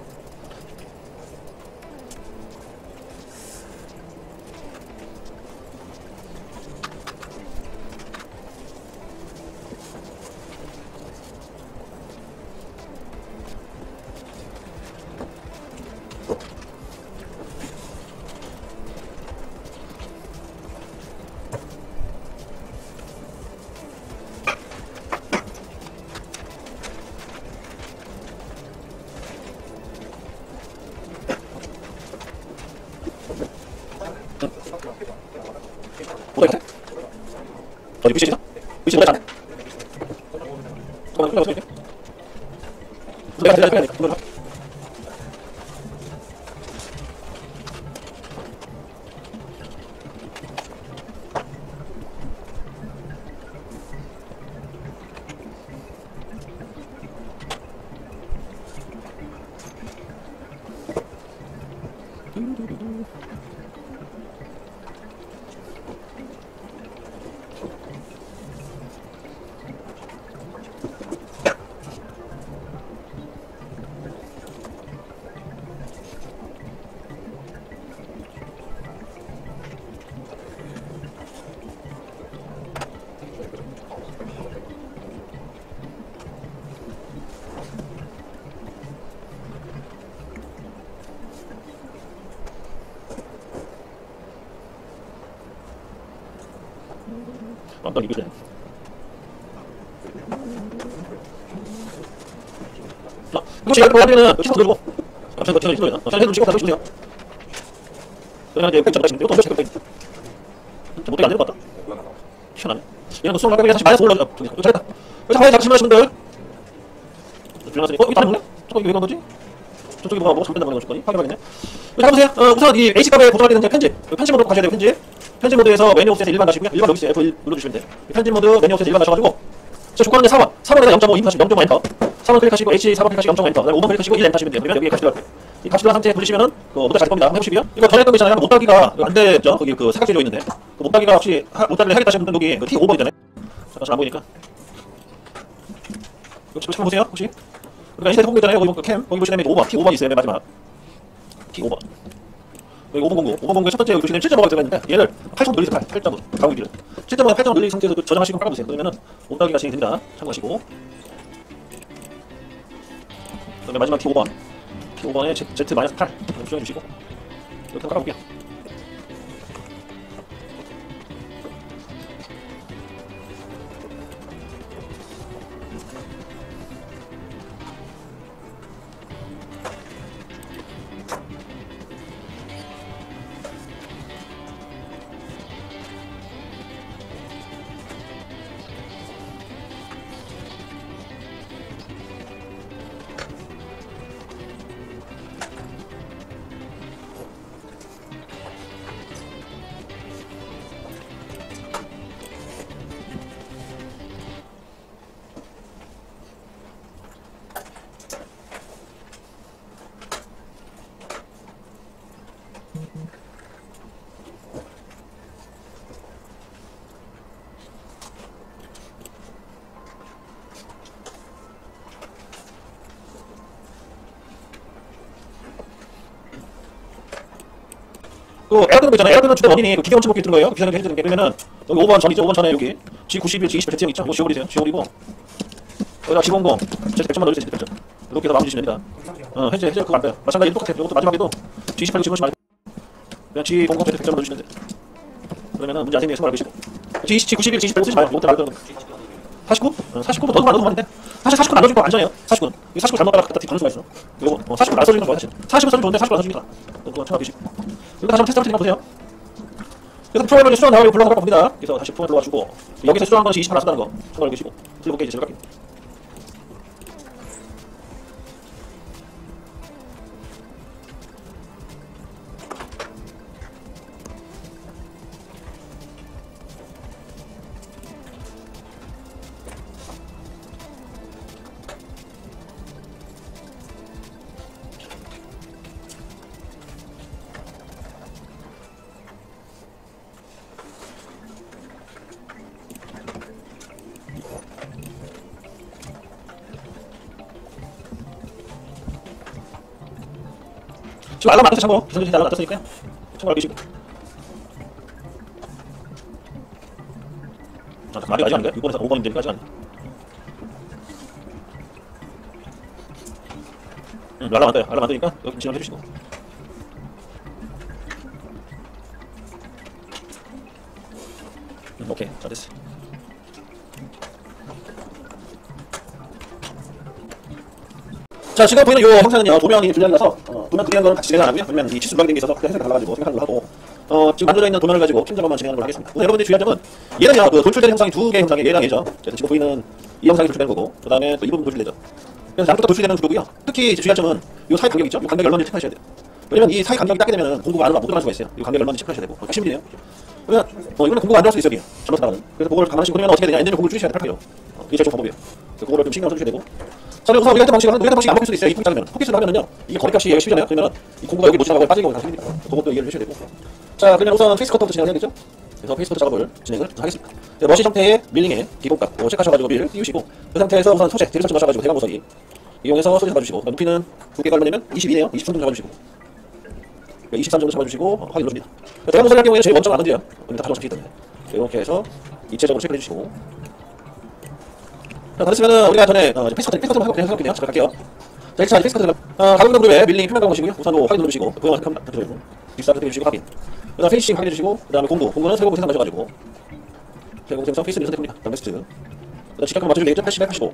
깜빡 이거네. 자, 이거 제가 뭐 하면은 시선 들고. 잠시만 버티는 시도야. 자, 해도 지금 다시 주세요. 그냥 이제 백점 같은데 이것도 몇점 백점. 못되게 안될것 같다. 희한하네. 거 수업 나가면 다시 마이너스 올라가. 이거 잘했다. 그래서 하얀 작심을 하시는 분들. 주문하시니 어, 이거 다른 거네? 저쪽이 왜 그런 거지? 저쪽이 뭐가 뭐가 잘못된다는 거지? 거니? 확인하겠네. 자, 보세요. 어, 우선 이 H 값에 보정하게 되는 편집. 그 편집 모드 가셔야 돼요, 편집. 편집 모드에서 메뉴 offset에 일반 가시고요. 일반 여기 있어요. F1 눌러주시면 돼요. 편집 모드 메뉴 offset에 일반 가셔가지고 저 조건은 4번. 4번에다 0.5 입력하시고 0.5 엔터. 4번 클릭하시고 H 4번 클릭하시고 0.5 엔터. 그다음에 5번 클릭하시고 1 엔터 하시면 돼요. 그러면 여기에 가시더라고이 가시던 상태에 돌리시면은 그 모두 잘 겁니다. 한번 해보시고요. 이거 전에 했던 거 있잖아요. 모따기가 안 되죠. 거기 그 사각지로 있는데 그 모따기가 혹시 하- 모따기를 하겠다 하시는 분들 여기 그 T5번 있잖아요. 잠깐 잘안 보이니까. 이거 잠깐 보세요. 혹시. 그러니까 인터넷 홍보 있잖아요. 거기 그 캠. 거기 보시면 5번. T5번 있어요. 맨 마지막. T5번. 여기 5번09. 5번09의 첫 번째 여기 보시면 7.5가 들어가 있는데 얘를 8점 늘리세요. 8. 8점. 가공기를. 7.5가 8점 늘린 상태에서 그 저장하시고 깔아보세요. 그러면은 못따기가 진행됩니다. 참고하시고. 그 다음에 마지막 T5번. T5번에 Z, Z 마이너스 8. 수정해 주시고. 이렇게 깔아볼게요. 그 에어 드는 거 있잖아요. 에어 드는 주된 원인이 그 기계 원천 복귀 드는 거예요. 그 비상하게 해드는 게 그러면은 여기 5번 전이죠. 5번 전에 여기 G91, G20 대형 있죠. 이거 지워버리세요. 지워버리고 여기다 G00 Z 100점만 넣어주세요. 100점. 이렇게 해서 마무리 지시면 됩니다. 어, 현재 현재 그거 안 빼요. 마찬가지로 똑같아요. 이것도 마지막에도 G18, G90 말고 그냥 G00 Z 100점만 넣어주시면 돼. 그러면은 문제 안 생기게 생각하고 계시고 G20, G91, G20 쓰지 마요. 이것도 말고 49? 어, 49도 더도 안 넣어도 되는데? 사실 49는 안 넣어주는 거 안전해요. 49는. 이 49 잘못 갖다 뒤 수가 있어. 이거 어, 49는 안 써주는 거야 사실 40은 써주면 좋은데 49는 안 써주니까 그거 참고해 주시고. 이거 다시 한번 테스트 한번 보세요. 그래서 프로그램을 수정 나오고 불러가고 봅니다. 그래서 다시 프로그램 들어가시고 여기서 수정한 것이 28 나왔다는 거 참고해 계시고. 들어볼게 이제 제가 갈게요 안 떴어 참고. 알람 안 떴으니까요. 참고 알고 아 잠깐 아직 아직 아닌가요? 6번에서 5번인데 아직 아닌가 응 알람 안 떠요. 알람 안 뜨니까 여기 진행해 주시고. 음, 오케이. 자 됐어. 자 지금 보이는 요 형사는요 도면이 분량이라서 어, 도면 그리는 거는 같이 진행 안 하고요? 그러면 이 치수 게 있어서 그 해석이 달라가지고 생각을 하고 어, 지금 만들어져 있는 도면을 가지고 캠 작업만 진행하는 걸 하겠습니다. 우선 여러분들이 주의할 점은 얘는요 그 돌출되는 형상이 두 개의 얘랑 얘죠. 그래서 지금 보이는 이 형상이 돌출되는 거고 그 다음에 또 이 부분 돌출되죠. 그래서 양쪽 다 돌출되는 구도고요. 특히 주의할 점은 이 사이 간격 있죠? 이 간격이 얼마인지 체크하셔야 돼요. 왜냐면 이 사이 간격이 닦게 되면 공구가 안으로 못 들어갈 수가 있어요. 이 간격이 얼마인지 체크하셔야 되고. 핵심이네요. 그러면 어, 이거는 공구가 안 들어갈 수 있어요. 잘못 나가는. 그래서 그걸 감안하시고 그러면 어떻게 되냐? 엔진을 공구를 줄이셔야 돼 팔게요. 어, 이게 제일 좋은 방법이에요. 그래서 그거를 좀 신경 써주셔야 되고 자, 그래서 우리가 했던 방식은 우리가 방식이 안 먹힐 수도 있어요. 이폭 작으면. 포켓을 하면은요. 이게 거리값이 여기 10이잖아요. 그러면 이 공구가 여기 못 지나가고 빠지는 경우가 생깁니다. 그것도 이해를 해주셔야 되고. 자, 그러면 우선 face cutter부터 진행을 해야겠죠? 그래서 face cutter 작업을 진행을 하겠습니다. 네, 머신 형태의 밀링의 기본값, 뭐 체크하셔가지고 밀 띄우시고, 그 상태에서 우선 소재, 대리설정 하셔가지고 대각 모서리 이용해서 소재 잡아주시고, 높이는 두께가 얼마냐면 22네요. 23 정도 잡아주시고, 23 정도 잡아주시고, 어, 확인 누릅니다. 대각 모서리 할 경우에 제일 먼저 안 건드려요. 그럼 다 잡아주기 때문에. 이렇게 해서 입체적으로 체크해 주시고, 자, 다 됐으면은 우리가 전에 어, 이제 페이스커트, 페이스커트 하고 그냥 생각할게요. 잠깐 갈게요. 자, 1차 페이스커트 어, 가공 그룹에 밀링 표면 가보시고요. 우선 뭐 확인 누르시고 보영 선택합니다. 그리고 뒷사 선택해주시고 확인. 그 다음 페이싱 확인해주시고 그 다음에 공구. 공구는 세고 세상 마셔가지고 세고 세상 페이스를 선택합니다. 그 다음 넥스트. 그 다음 시각감 맞춰주면 되겠죠? 80에 85.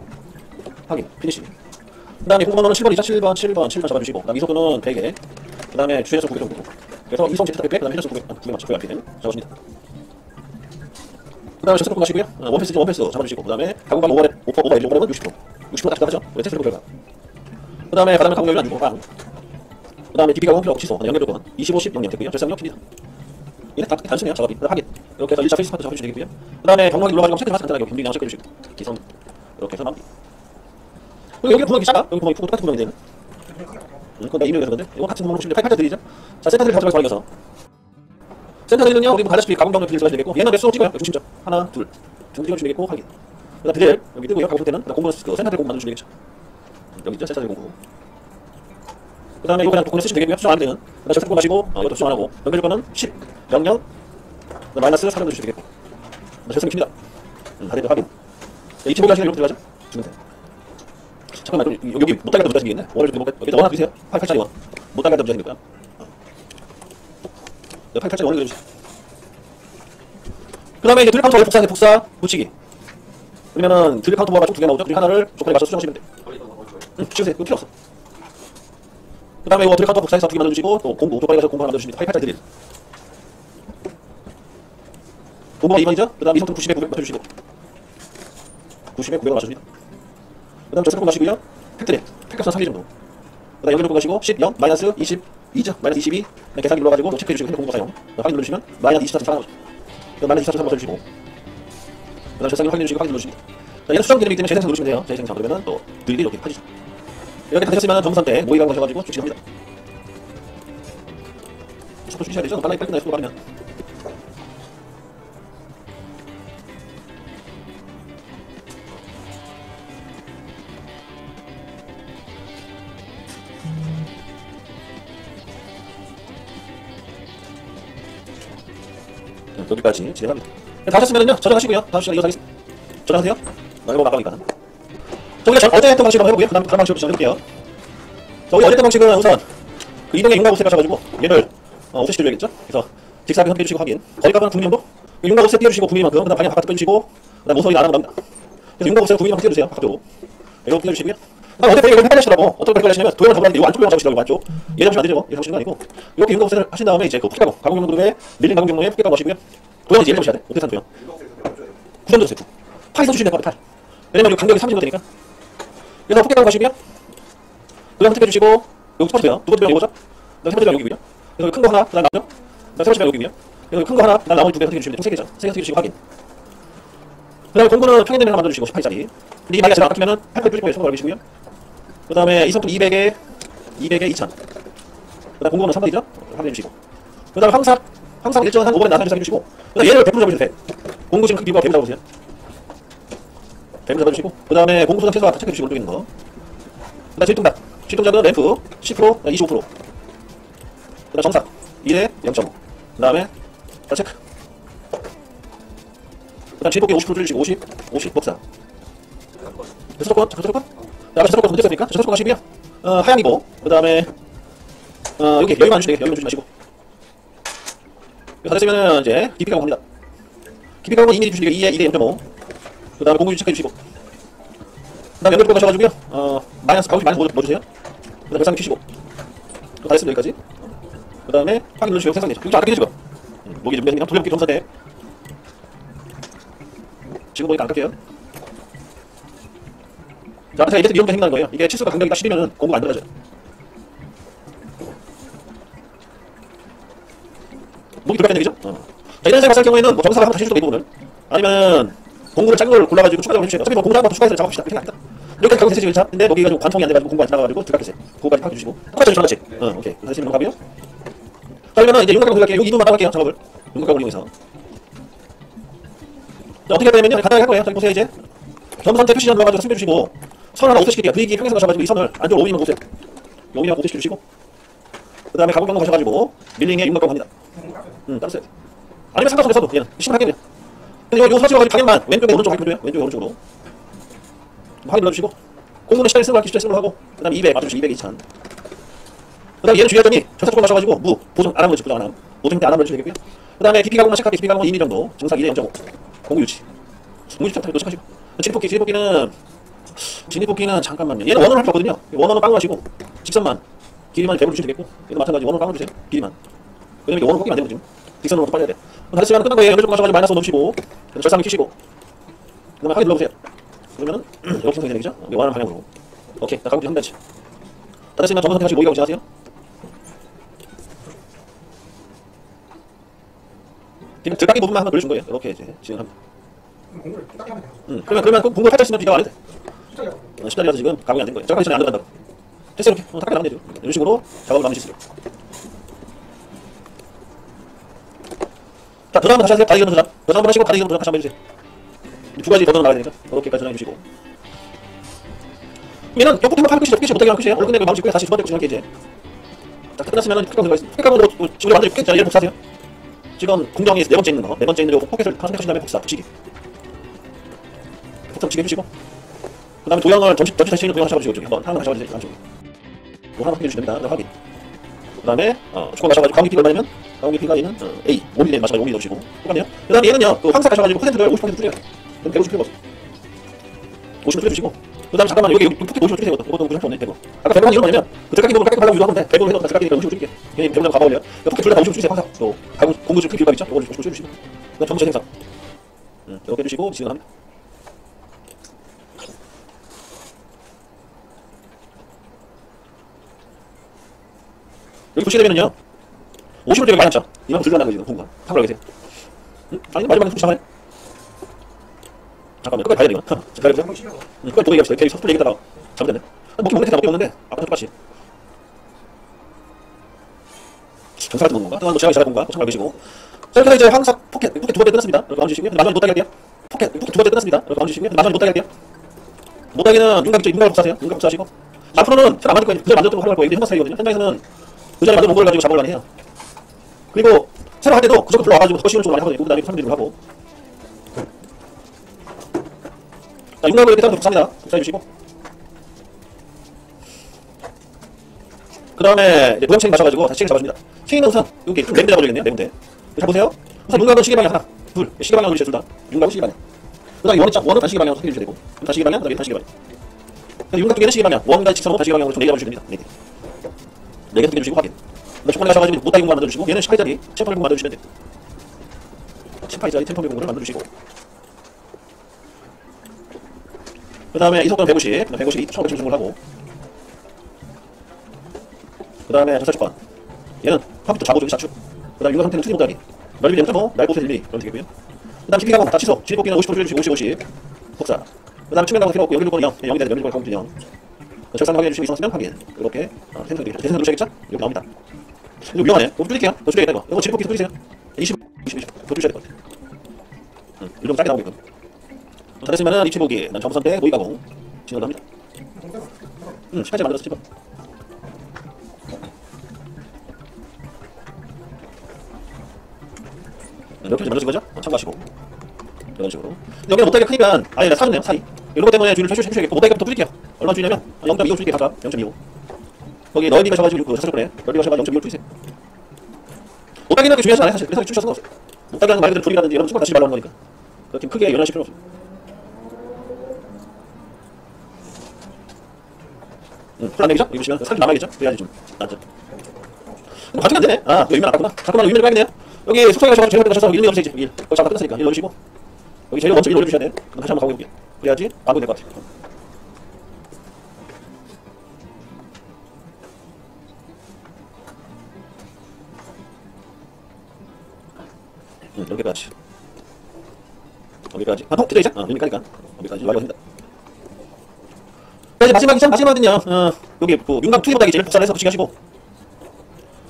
확인. 피니시. 그 다음에 공구번호는 7번이죠? 7번, 7번, 7번 잡아주시고 그 다음 이속도는 100에 그 다음에 주행속 900 정도. 그래서 이성 제타 100, 그 다음에 회전속 900, 900 맞춰 900 RPM 잡아줍니다. 그 다음에 셔틀 가시고요. 어, 원패스 원패스 잡아주시고 그 다음에 가공감 오버랩 오퍼 오버 1 오버랩은 60% 60%딱 하죠. 우리 테스트 결과. 그 다음에 가다면 가공력이 안 주고 빵. 그 다음에 DP 가공 필요 없고 취소. 연결 조건 25, 10 영역 됐고요. 절상력 킵니다. 이게 다 단순해요. 작업이. 확인. 이렇게 해서 1차 페이스 파트 잡아주시면 되겠고요. 그 다음에 경락이 눌러가지고 체크를 하서 간단하게 분리량 체크해주시고 기성 이렇게 해서 마무리. 그리고 여기 구멍이 작아. 여기 구멍이 크고 똑같은 구멍인데. 음, 그건 내가 이메일에서 그런데 이거 같은 구멍 보시면 88자 드리죠. 자, 센터 드릴 가져가서 발견해서 센터 드릴은요, 우리 알다시피 가공병을 드릴 들어가야 되겠고, 얘는 몇 찍어요? 중심점. 하나, 둘. 두 찍어주시면 되겠고, 확인. 그 다음 드릴, 여기 뜨고요. 가공 때는, 공부, 그 센터 드릴 공부 만들어주시면 되겠죠. 여기 있죠? 센터 드릴 공부. 그 다음에 이거 그냥 독분에 쓰시면 되겠고요. 수정 안 되는. 그 다음에 저 마시고, 어, 이것도 수정 안 하고, 연결 조건은 10, 00, 그 마이너스 4점 넣으시면 되겠고. 절승이 킵니다. 음, 다들 확인. 이 친구가 하시는 이렇게 들어가죠? 주면 돼. 잠깐만, 좀, 여기 못 달가도 문자 생기겠네? 원을 좀, 여기 원하나 주세요. 88짜리 원. 못 달가도 문자 생길 거 야. 네, 88짜리 원을 그려주세요. 그 다음에 이제 드릴 카운터 복사, 복사, 붙이기. 그러면은 드릴 카운터 쭉두개 나오죠? 그 중에 하나를 조건에 맞춰서 수정하시면 돼. 응, 붙이세요. 그거 필요 없어. 그 다음에 이거 드릴 카운터 복사해서 두 개 만들어주시고, 또 공부, 조건에 가서 공부 하나 만들어주십니다. 88짜리 드릴. 공부가 2번이죠? 그 다음 이성도 90에 900 맞춰주시고. 90에 900을 맞춰줍니다. 그 다음 저승 마시고요. 팩트리. 팩값은 3개 정도. 그 다음 연결 가시고 10, 0, 마이너스 20, 2죠. 마이너스 22. 계산기 눌러가지고 체크해 주시고 핸드폰 공부 사용. 확인 누르시면 마이너스 24점 사용하죠. 그 마이너스 24점 맞춰주시고. 그 다음 절상기 확인 누르시고 확인. 자, 얘는 수정 기능이기 때문에 재생산 누르시면 돼요. 재생산 그러면은 또 들리 이렇게 파지죠. 이렇게 다 되셨으면 정선 때 모의가 가셔가지고 출시합니다. 속도 주셔야 되죠? 빨리 빨리 끝나요. 속도 빠르면. 여기까지 진행합니다. 네, 다 하셨으면요 저장하시고요. 다음 시간에 이어서 하겠습니다. 저장하세요. 나 이거 아까우니까. 자, 우리가 저- 어제 했던 한번 해보고요. 그 다음 다른 방식으로 진행해볼게요. 자, 우리 어제 했던 방식은 우선 그 이동의 윤곽 옵셋 가셔가지고 얘를 어, 옵셋 시켜줘야겠죠. 그래서 직사각형 해주시고 확인. 거리값은 9mm도 윤곽 옵셋 띄워주시고 9mm만큼 그 다음 방향 바깥 빼주시고 그 다음 모서리 나가는 겁니다. 그래서 윤곽 옵셋 9mm만큼 띄워주세요. 바깥쪽으로. 이렇게 띄워주시고요. 아, 어제 이걸 헷갈리시더라고. 어떤 걸 헷갈리시냐면 도형을 잡았는데 이 안쪽 도형 잡으시더라고 안쪽. 얘 잡으시면 안 되죠. 얘 잡으시는 거 아니고 이렇게 윤곽 옵셋을 하신 다음에 이제 그 푸켓 가공 가공 경로에 밀린 가공 경로에 푸켓 가공 하시고요. 도형은 이제 얘를 잡으셔야 돼. 오태산 도형. 9점 주세요. 팔 써주시면 될것 같아. 팔. 왜냐면 여기 간격이 30 정도 되니까. 그래서 푸켓 가공 가시고요. 도형 선택해 주시고 여기 첫 번째요. 두 번째 도형 이거죠? 그다음 세 번째 도형 여기고요. 그래서 큰 거 하나 그다음 나죠? 그다음 세 번째 도형 여기고요. 그래서 큰 거 하나 그다음 나머지 두개 선택해 주시면 돼. 총세 개죠. 세개 선택해 주시고 확인. 그 다음에 공구는 평행되는 하나 만들어 주시고 18짜리. 근데 이 나이가 제가 아끼면은 8 뚫릴 거예요. 참고로 알고 계시고요. 그 다음에 이성분 200에 200에 2000. 그 다음 공구는 3번이죠? 확인해 주시고. 그 다음에 항상 항상 일정 한 5번에 나서 해주시고 그 다음 얘를 100% 잡으셔도 돼. 공구 지금 크기가 100% 잡으세요. 100% 잡아주시고 그 다음에 공구 수당 최소화 체크해 주시고 오른쪽에 있는 거. 그 다음 질동작. 질동작은 램프 10%, 25%. 그 다음 정사 1에 0.5. 그 다음에 자 체크. 그 다음 진입복귀 50% 줄이시고 50, 50 복사. 수도권, 수도권. 자, 수도권 문제 있습니까? 수도권 가시고요. 어, 하양이고 그 다음에 어, 여기 여기만 주시면 되겠 여기만 주지 마시고. 이거 다 됐으면은 이제 깊이 가고 합니다. 깊이 가고 2mm 주시고 2에 2에 0.5. 그 다음에 공구 체크해 주시고. 그 다음 연결 가셔가지고요. 어, 마이너스 가고 마이너스 넣어주세요. 그 다음 별상기 키시고. 다 됐습니다 여기까지. 그 다음에 확인 눌러주시고 생성되죠 이거 아까 지금 음, 목이 준비했으니까 돌려보기 검사대 지금 보니까 안 깎여요 자 제가 이래서 이런 게 생기는 거예요 이게 치수가 간격이 딱 10이면은 공구가 안 들어가죠 목이 불가는 얘기죠 어. 자 이런 생각 할 경우에는 뭐 정사를 한번 다시 해도 되고 오늘 아니면 공구를 작은 걸 골라가지고 추가적으로 해주세요 어차피 뭐 공구 거 추가해서 작업합시다 그렇게 생각합니다 이렇게 가고 세시죠 근데 목이 가지고 관통이 안 돼가지고 공구 안 지나가가지고 들어가세요 그거까지 파악해주시고 똑같이 전화치 어 오케이 다시 넘어가고요 자, 그러면 이제 윤곽을 들어갈게요. 여기 2분만 따갈게요. 작업을. 윤곽을 이용해서. 자, 어떻게 해야 되냐면요. 간단하게 할 거예요. 자, 보세요, 이제. 점 선택 표시전 눌러가지고 승배주시고, 선을 하나 옵셋시킬게요. 그이기 평행선 가셔가지고 이 선을 안쪽으로 5mm만 보세요. 5mm만 옵셋시켜주시고, 그 다음에 가공 경로 가셔가지고, 밀링에 윤곽을 합니다. 음, 따로 써야 돼. 아니면 삼각선에 써도, 얘는. 시험하겠네요. 근데 이거, 이거 서치워가지고 방향만 왼쪽에 오른쪽 확인 해줘요. 왼쪽에 오른쪽으로. 확인 눌러주시고, 공문을 시작에 쓰고, 기술에 쓰고 하고, 그 다음에 200, 맞춰주시고 200 2천. 그 다음에 얘는 주의할 점이 전사 조건 가셔가지고 무 보정 안 하면 되지 보정 안 하면 보정 때안 하면 되셔도 되겠고요 그 다음에 깊이 가공만 체크할게 깊이 가공은 2mm 정도 정사 2대 0.5 공구 유치 공구 유치 도 체크하시고 진입복귀 진입복귀는 진입복귀는 잠깐만요 얘는 원원을 할게 없거든요. 원원은 빵을 하시고 직선만 길이만 100으로 주시면 되겠고 얘도 마찬가지 원원을 빵을 주세요. 길이만. 왜냐면 이게 원원 꺾이면 안 되거든요. 직선으로 더 빨리 해야 돼. 다시 시간 끝난 거예요 연결 좀 가셔가지고 마이너스 넣으시고 절상을 키시고 그 다음에 확인 눌러보세요. 그러면은 이렇게 생성이 되겠죠? 원하는 방향으로. 오케이 자 가공 한다지 다 됐으면 정보 선택하시고 모의 가공 진행하세요. 그냥 들어가기 부분만 한번 돌려준 거예요. 이렇게 이제 진행합니다.
공부를 딱 하면 돼요.
음, 그러면 그러면 공- 공부 팔자 쓰면 안 해도 돼. 어, 10달이라서 지금 가공이 안 된 거예요. 작업하기 전에 안. 됐어 이렇게. 어, 탁 나가면 되죠. 이런 식으로 작업을 마무리 짓어요. 자, 도전 한번 다시 하세요. 바디 기능 도전. 도전 한번 하시고 바디 기능 도전 다시 한번 해주세요. 이두 가지 버전 나가야 되니까 이렇게까지 전해 주시고. 얘는 옆부터 하는 끝이죠. 끝이 못하게 하는 끝이에요. 오늘 끝내고 마무리 짓고요. 다시 두 번째 끝이 이렇게 이제. 자, 끝났으면 끝까지 들어가겠습니다. 끝까지 뭐 지금 완전히 끝. 자, 얘를 복사하세요. 지금 공정이 네 번째 있는 거, 네 번째 있는 거 포켓을 선택하신 다음에 복사 붙이기. 복사 붙이기 해주시고, 그 다음에 도형을 전체 전체 자체는 도형 하셔가지고 이쪽에 한번 하나만 하셔가지고 안쪽에. 뭐 하나 확인해 주시면 됩니다. 그다음 확인. 그 다음에 어, 축구 가셔가지고 가운데 피가 얼마냐면 가운데 피가 있는 어, A 5mm 마셔가지고 5mm 넣으시고 똑같네요. 그 다음에 얘는요, 그 황사 가셔가지고 퍼센트를 50% 줄여요. 그럼 150 줄여봤어. 50 줄여주시고. 그 다음에 잠깐만 여기 여기 포켓 50 줄이세요. 이것도 무슨 상관없네 100원. 아까 100원 이런 거냐면 그 들어가기 부분 깔끔 하려고 유도하면 돼. 100원 해서 들어가기 50 줄일게. 괜히 100원 가봐올래요. 포켓 둘다 50 줄이세요. 항상 또 가공 공구 줄 필요가 있죠. 이걸 50 줄여주시고. 그 다음 전체 생산. 음, 이렇게 해주시고 진행합니다. 여기 보시게 되면요. 50을 되게 많이 합쳐. 이만큼 줄여나가지고 공간. 한걸 계세요. 응? 아니 마지막에 좀 시작하네. 잠깐만 끝까지 봐야 돼 이거. 기다려보세요. 응, 끝까지 또 얘기합시다. 이렇게 섣불리 얘기하다가 잘못됐네. 아, 먹기 먹는 데다 먹기 없는데 아까 똑같이. 때 먹는 건가? 또한 뭐 지나가기 시작할 건가? 참고 계시고. 자, 이렇게 이제 항상 포켓, 포켓 두 번째 끝났습니다. 이렇게 할게요. 못하기는 윤곽 있죠. 윤곽을 복사하세요. 윤곽 복사하시고. 앞으로는 잘안 맞을 거예요. 그 자리 만들도록 활용할 거예요. 이게 현장 스타일이거든요. 현장에서는 그 자리 만든 몽골을 가지고 작업을 많이 해요. 그리고 새로 할 때도 그쪽으로 들어와가지고 더 쉬운 쪽으로 많이 하거든요. 그 다음에 설명드리고 하고. 자, 윤곽을 이렇게 따로 복사합니다. 복사해주시고. 그 다음에 이제 체인 마셔가지고 다시 체인 잡아줍니다. 체인은 우선 여기 좀 잡아줘야겠네요. 네 군데. 자 보세요. 우선 윤곽은 시계 방향 하나, 둘. 시계 방향 돌리셔 둘 다. 윤곽은 시계 방향. 그 다음에 원은 짝 원은 반시계 방향으로 선택해 주셔야 되고. 반시계 방향, 그 다음에 반시계 방향. 그다음에 윤곽 두 개는 시계 방향, 원과 직선으로 단시계 방향으로 좀네개 잡아주시면 됩니다. 네 개. 네개 선택해 주시고 확인. 그다음 초반에 가셔가지고 못하기 공간 만들어주시고 얘는 18짜리 챔퍼 공간 만들어주시면 돼요. 18짜리 템퍼 공간을 만들어주시고. 그 다음에 이속도는 150, 150, 1500 중을 하고. 그 다음에 전사 조건. 얘는 컴퓨터 자고조기 사축. 그 다음에 육아 상태는 투기 못하기. 넓이 0.5, 날고 1mm. 그럼 되겠고요. 그 다음 깊이 가공 다 취소. 진입 복귀는 50% 줄여주시고 50, 50. 복사. 그 다음에 측면 가공 필요 없고 연결 요건은 0. 0이 되는 연결 요건 0. 절상 확인해 주시고 있으면 확인. 이렇게 어, 센터 드리겠 센터 누르셔야겠죠? 여기 나옵니다. 이거 위험하네 너무 줄일게요. 더 줄여야겠다 이거 이거 지금 뽑기 줄이세요. 20, 20, 20, 더 줄여야 될 것 같아 음, 이러면 짧게 나오게끔. 어, 다 됐으면은 입체 보기 난 정선 때 고이 가공 진행을 합니다. 음, 18째 만들어서 집어 음, 이렇게 만들어진 거죠? 어, 참고하시고. 이런 식으로. 여기는 못하게 크니까 아예 사줬네요 사이. 이런 것 때문에 주의를 해주셔- 해주셔야겠고 못하게부터 뿌릴게요 얼마 주냐면 0.25 줄게 각각 0.25 거기 넓이가 셔가지고 그 거네 넓이가 셔가지고 0.25 줄이세요 못하기는 그렇게 중요하지 않아요 사실 그래서 주셔서 상관없어요 못하게 하는 말 그대로 줄이라든지 이런 무조건 다시 말로 하는 거니까 그렇게 크게 연연하실 필요 없어요 응, 풀안 내기죠? 여기 보시면 살이 남아야겠죠? 그래야지 좀 낫죠 가중이 안 되네. 아, 여기 유면 아깝구나. 잠깐만, 유면을 까야겠네요. 여기 속성에 가셔서 제일 가셔서 1, 2, 3, 4, 1. 거기 잠깐 끝났으니까 1 넣으시고. 여기 재료 먼저 1 올려주셔야 돼. 그럼 다시 한번 가고 해볼게요. 그래야지 반복이 될것 같아요. 응, 여기까지. 여기까지. 아, 통, 이제? 어, 여기까지가. 여기까지 완료합니다 이제 마지막이죠? 마지막은요. 어, 여기 그 윤곽 투입 못하기 제일 복사를 해서 붙이게 하시고.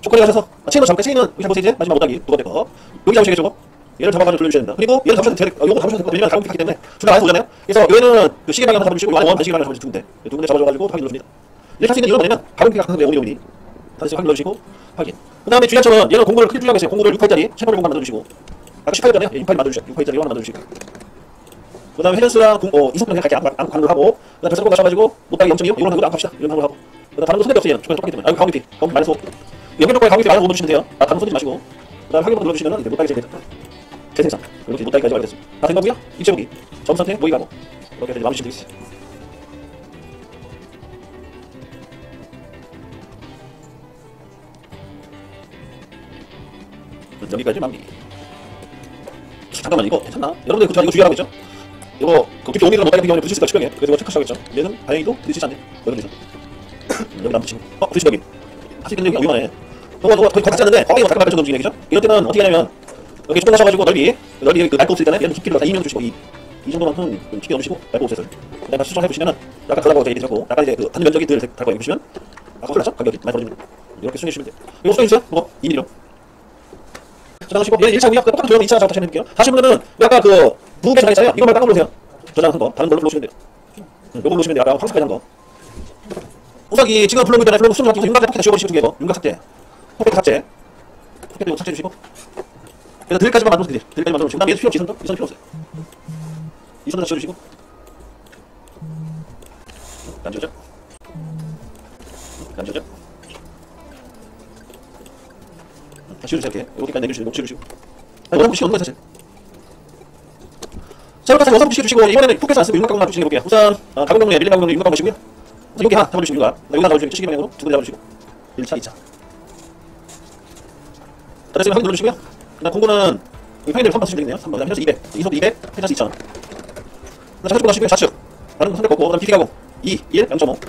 조건에 가셔서 아, 체인을 잡을까? 체인은 여기 보세요 이제 마지막 못하기 두 번째 거 여기 잡으시겠죠? 뭐? 얘를 잡아가지고 돌려주셔야 된다. 그리고 얘를 잡으셔도 돼. 어, 요거 잡으셔도 되고 왜냐면 잘못 피기 때문에 둘다 안에서 오잖아요. 그래서 얘는 그 시계 방향 잡아주시고 요거는 원 반시계 방향 잡아주시면 두 군데 두 군데 잡아줘가지고 확인 눌러줍니다. 이렇게 할 수 있는 이유는 뭐냐면 가볍게 각하는데 오리 오리 다시 확인 눌러주시고 확인. 그 다음에 점은 얘는 공구를 크게 주려고 했어요. 공구를 6파짜리 채널 공간 만들어주시고 아까 18잖아요. 6파짜리 만들어주시고 6파짜리 하나 만들어주시고 그 다음에 헤전스랑 공, 어, 이성평 갈게 안고 안고 가는 걸 하고 그 다음에 벽사고 가셔가지고 못하기 0.25 이거는 그것도 안 합시다. 이런 하고 하고 그 다음 다른 거 손대기 없어요. 얘는 조건 똑같기 때문에 아 가운데 피 가운데 마이너스 5 여기 조건에 가운데 마이너스 5 넣어주시면 돼요. 아 다른 거 손대지 마시고 그 다음에 확인 버튼 눌러주시면 이제 못하기 제일 됐다. 재생산 이렇게 못하기까지 완료됐습니다. 다된 거고요. 입체 보기 점 상태 모의 가고 이렇게 해서 마무리 되겠어요. 여기까지 마무리. 잠깐만 이거 괜찮나? 여러분들 그 이거 주의하라고 했죠? 이거 그 깊이 5mm로 못하게 경우에 부딪힐 수가 있을 그래서 이거 체크하셔야겠죠? 얘는 다행히도 부딪히지 않네. 여기 서 여기 안 부딪히고. 어, 부딪히다 여기. 사실 근데 여기 위험하네. 너가 너가 거의 같지 않는데 거기 잠깐 말해줘 움직이네, 그죠? 이럴 때는 어떻게 하냐면 여기 조금 하셔가지고 넓이 넓이 그 얇고 없을 때는 얘는 깊이를 다 2명 주시고 이, 이 정도만큼 좀 깊이 넣으시고 얇고 없애서 그다음에 수정해 보시면은 약간 가다고 되어 있고 약간 이제 그단 면적이 늘달 거예요 보시면 아까 흘렀죠? 간격이 많이 거. 이렇게 수정해 주시면 돼요. 이거 수정해 주세요. 뭐 2mm로. 저장하시고 얘 1차고요. 똑같은 조형 2차 작업 다시 해볼게요. 다시 분들은 아까 그 부분 저장 있잖아요. 이것만 딱 눌러주세요. 저장한 거. 다른 걸로 눌러주시면 돼요. 응, 요거 눌러주시면 돼요. 아까 황색까지 한 거. 우석이 지금 블로그 있잖아요. 블로그 수정 잡기 윤곽 삭제 지워버리시고 두 개고 윤곽 삭제. 포켓 삭제. 포켓도 삭제 해주시고. 그래서 들까지만 만들어주세요. 들까지 만들어주시고. 그 다음에 얘도 필요 없지. 이선도? 이선도 필요 없어요. 이 선도 지워주시고. 안 지워져? 안 지워져? 다시 해주세요. 이렇게. 이렇게까지 내주시고, 녹 지워주시고. 아니, 원하면 없는 거예요, 사실. 자, 이렇게 해서 원상 붙여주시고, 이번에는 포켓을 안 쓰고 붙이는 게 볼게요. 우선, 어, 가공 경로에 밀린 가공 경로 윤곽 보시고요. 여기 하나 잡아주시고, 윤곽. 여기다 잡아주시고, 치기 방향으로 두 군데 잡아주시고. 1차, 2차. 다 됐으면 눌러주시고요. 그 다음 공구는 여기 평일대로 3번 쓰시면 되겠네요. 3번. 그 다음에 현재 200. 이소도 200, 회전수 2000. 그 다음 좌측 가시고요. 좌측. 다른 거 선택 꺾고, 그 다음 PT 가고. 2, 1, 0.5. 그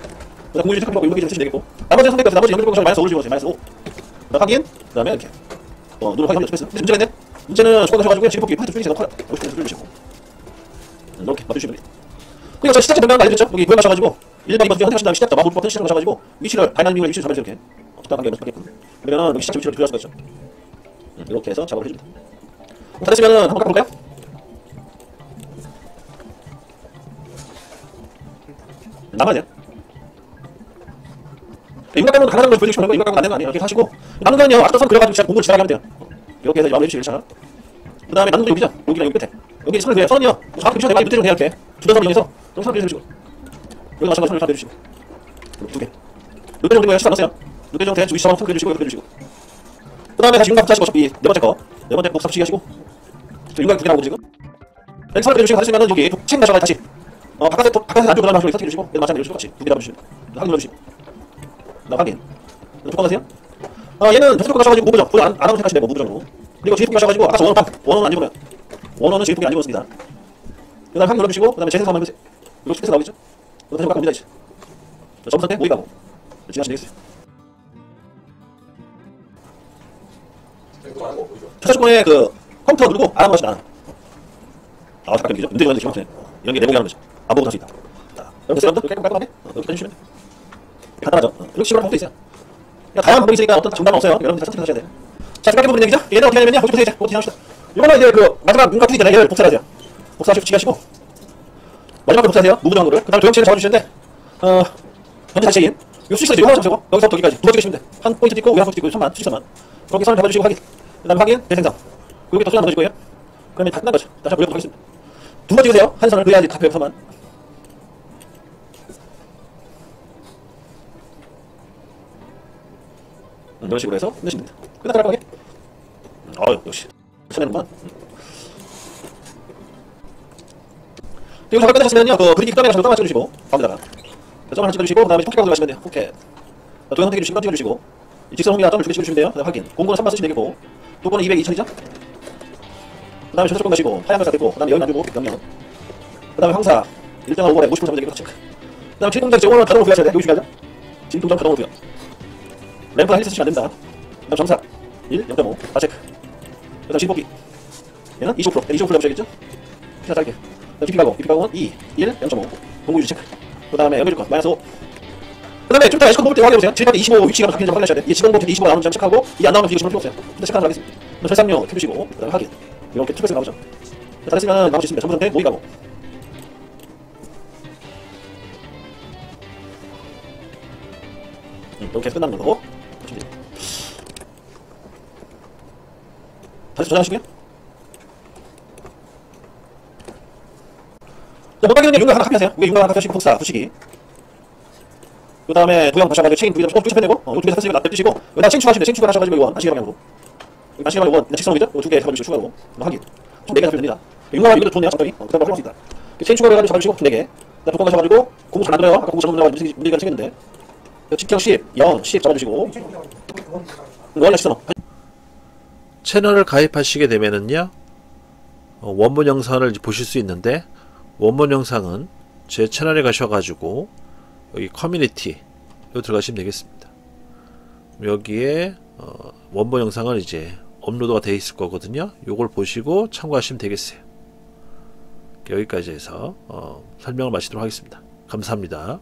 다음 공유지 체크하고 이렇게 좀 쓰시면 되겠고. 나머지는 선택해서 나머지 연결 공사를 마이너스 5를 집어주세요. 마이너스 5. 그 다음 확인. 그 다음에 이렇게. 어, 누르 확인 연습했어. 근데 문제가 있네. 문제는 조건 하셔가지고 지금 뽑기 파이트 줄이세요. 커요. 여기 싶은 줄이시고. 이렇게 맞추시면 돼요. 그리고 저 시작점 변경 알려줬죠? 여기 구현 가셔가지고 1번, 2번 선택하신 다음에 시작점, 마법 버튼 시작을 가셔가지고 위치를 다이나믹을 위치를 잡아주세요. 이렇게. 관계 연습하게끔. 그러면은 여기 시작점 위치를 조절할 수가 있죠. 음, 이렇게 해서 작업을 해줍니다. 다 됐으면은 한번 깎아볼까요? 남아야 돼요. 인각 가면 가능한 걸거 인각 가면 안 되는 거 아니에요. 이렇게 하시고 남은 거는요 앞선 그려가지고 진짜 공부를 지나게 하면 돼요. 이렇게 해서 마무리 해주시고 1차. 그 다음에 남는 거 여기죠? 여기랑 여기 끝에. 여기 선을 그려요. 선은요. 밑에 좀 해야 이렇게. 두단 선을 이용해서 좀 선을 그려주시고 여기 마찬가지로 선을 다 내주시고 두 개. 롯데 정도 시간 넣으세요. 롯데 정도 대충 위치만 선 그려주시고 여기 그려주시고 그 다음에 다시 윤곽 붙하시고 이네 번째 거. 네 번째 복사 붙이기 하시고. 저 윤곽 두개 나오고 지금. 선을 그려주시고 하시면은 여기 책 나셔가 다시. 어 바깥에 바깥에 안쪽 변화하시고 선택해 주시고 얘도 마찬가지로 같이. 두개 잡아주시고 확인 눌러주시고 나 확인. 조건 하세요? 아 얘는 전체적 가셔가지고 무부정. 그거 안, 안 하고 생각하시면 되고 무부정으로. 그리고 지휘폭 가셔가지고 아까 저 원원 방 원원은 안 집으면. 원원은 지휘폭이 안 집었습니다. 그 다음에 확인 눌러주시고 그 다음에 재생성 한번 해보세요. 스페이스 나오겠죠? 그 다음에 깎아옵니다 이제. 점수 상태 모의 가고. 진행하시면 되겠어요 조건에 그 컴퓨터 누르고 안 하고 하시면 안 아, 잠깐 이죠 문제가 있는데 기막히네 이런 게 내보기 하는 거죠 안 보고 할수 있다. 자 여러분들 깔끔하네 어, 이렇게 해주시면 돼요 간단하죠 어, 이렇게 식으로 방법도 있어요 다양한 방법이 있으니까 어떤 정답은 없어요. 여러분들 다 선택하셔야 돼요. 자 지금 보는 얘기죠? 얘는 어떻게 하냐면요? 보시면 이제. 어떻게 합시다. 이거는 이제 그 마지막 문과 풀이잖아요. 얘를 복사하세요. 복사하시고 지하시고. 마지막에 복사하세요. 무부정으로를. 그 다음에 도형치를 잡아주시는데 어 현재 자체인 요 수식사지 요거 잡으시고 여기서부터 여기까지. 두 번째 계시면 돼 한 포인트 찍고 외곽 찍고 3만 수식사만. 그렇게 선을 잡아주시고 확인 그 다음에 확인 재생성 그렇게 또 한번 넣어줄 거예요. 그러면 다 끝난 거죠. 다시 한번 올려보도록 하겠습니다. 두 번 찍으세요. 한 선을 그래야지 카페 옆에만. 음, 이런 식으로 해서 끝내시면 됩니다. 끝났더라고 하게. 어유 역시 쳐내는구만. 음. 그리고 끝내셨으면요. 그 그리기 끝나면 점만 찍어주시고 가운데다가 점을 하나 찍어주시고 그 다음에 포켓 가운데 가시면 돼요. 포켓. 동영 선택해 주시고 찍어주시고 이 직선 홍미나 점을 두개 찍어주시면 돼요. 그다음 확인. 공고는 3만 쓰시면 되겠고 도권은 200, 2000이죠? 그 다음에 전체 조건 가시고 걸 되고 그 다음에 여기 놔두고 명령 그 다음에 황사 1등하고 5번에 50% 잡으면 되겠다 체크 그 다음에 진동장 저거는 자동으로 부여하셔야 돼 여기 중요하죠? 진동장 자동으로 부여 램프 한 1세 쓰시면 안됩니다. 그 다음 정사 1, 0.5 다 체크. 그 다음 진폭기. 얘는 25% 25% 잡으셔야겠죠? 피나 짧게. 그 다음 GP 가고 GP 가고는 2, 1, 0.5 공구 유지 체크. 그 다음에 연결 것 마이너스 5 그 다음에 좀 이따 에스컨 뽑을 때 확인해보세요. 지금 25 위치가 한번 확인하셔야 돼요. 이 지금 보트 25가 나오는지 체크하고 이안 뒤에 지금 필요 없어요. 일단 체크하도록 하겠습니다. 설상용 켜주시고 그 다음에 확인. 이렇게 투표해서 나오죠. 자, 다 됐으면 나올 수 있습니다. 전부 상태 모의 가고. 음, 이렇게 끝나는 돼요. 다시 저장하시고요. 자, 못게 윤곽 하나 카피하세요. 위에 하나 카피하시고 복사, 부시기. 그 다음에 도형 다시 한번 체인 두개 어, 두개 어, 두개 샀으니까 납땜 뜨시고 여기다 체인 추가하시면. 체인 추가 하셔가지고 이거 안시계 방향으로 안시계 방향으로 직선이죠? 두개 잡아주시고 뭐 하기 총네개 잡으면 됩니다. 윤곽 이것도 좋네요. 적당히 어, 그 다음에 활용할 수 있다. 체인 추가해가지고 잡아주시고 네개 그다음 도권 가셔가지고 공부 잘 만들어요. 아까 공부 잘못 나가지고 문제- 문제가 생겼는데 직경 10, 0, 10 잡아주시고 원래 시선
채널을 가입하시게 되면은요 어, 원본 영상을 보실 수 있는데 원본 영상은 제 채널에 가셔가지고 여기 커뮤니티 요 들어가시면 되겠습니다. 여기에 어, 원본 영상을 이제 업로드가 되어 있을 거거든요. 요걸 보시고 참고하시면 되겠어요. 여기까지 해서 어, 설명을 마치도록 하겠습니다. 감사합니다.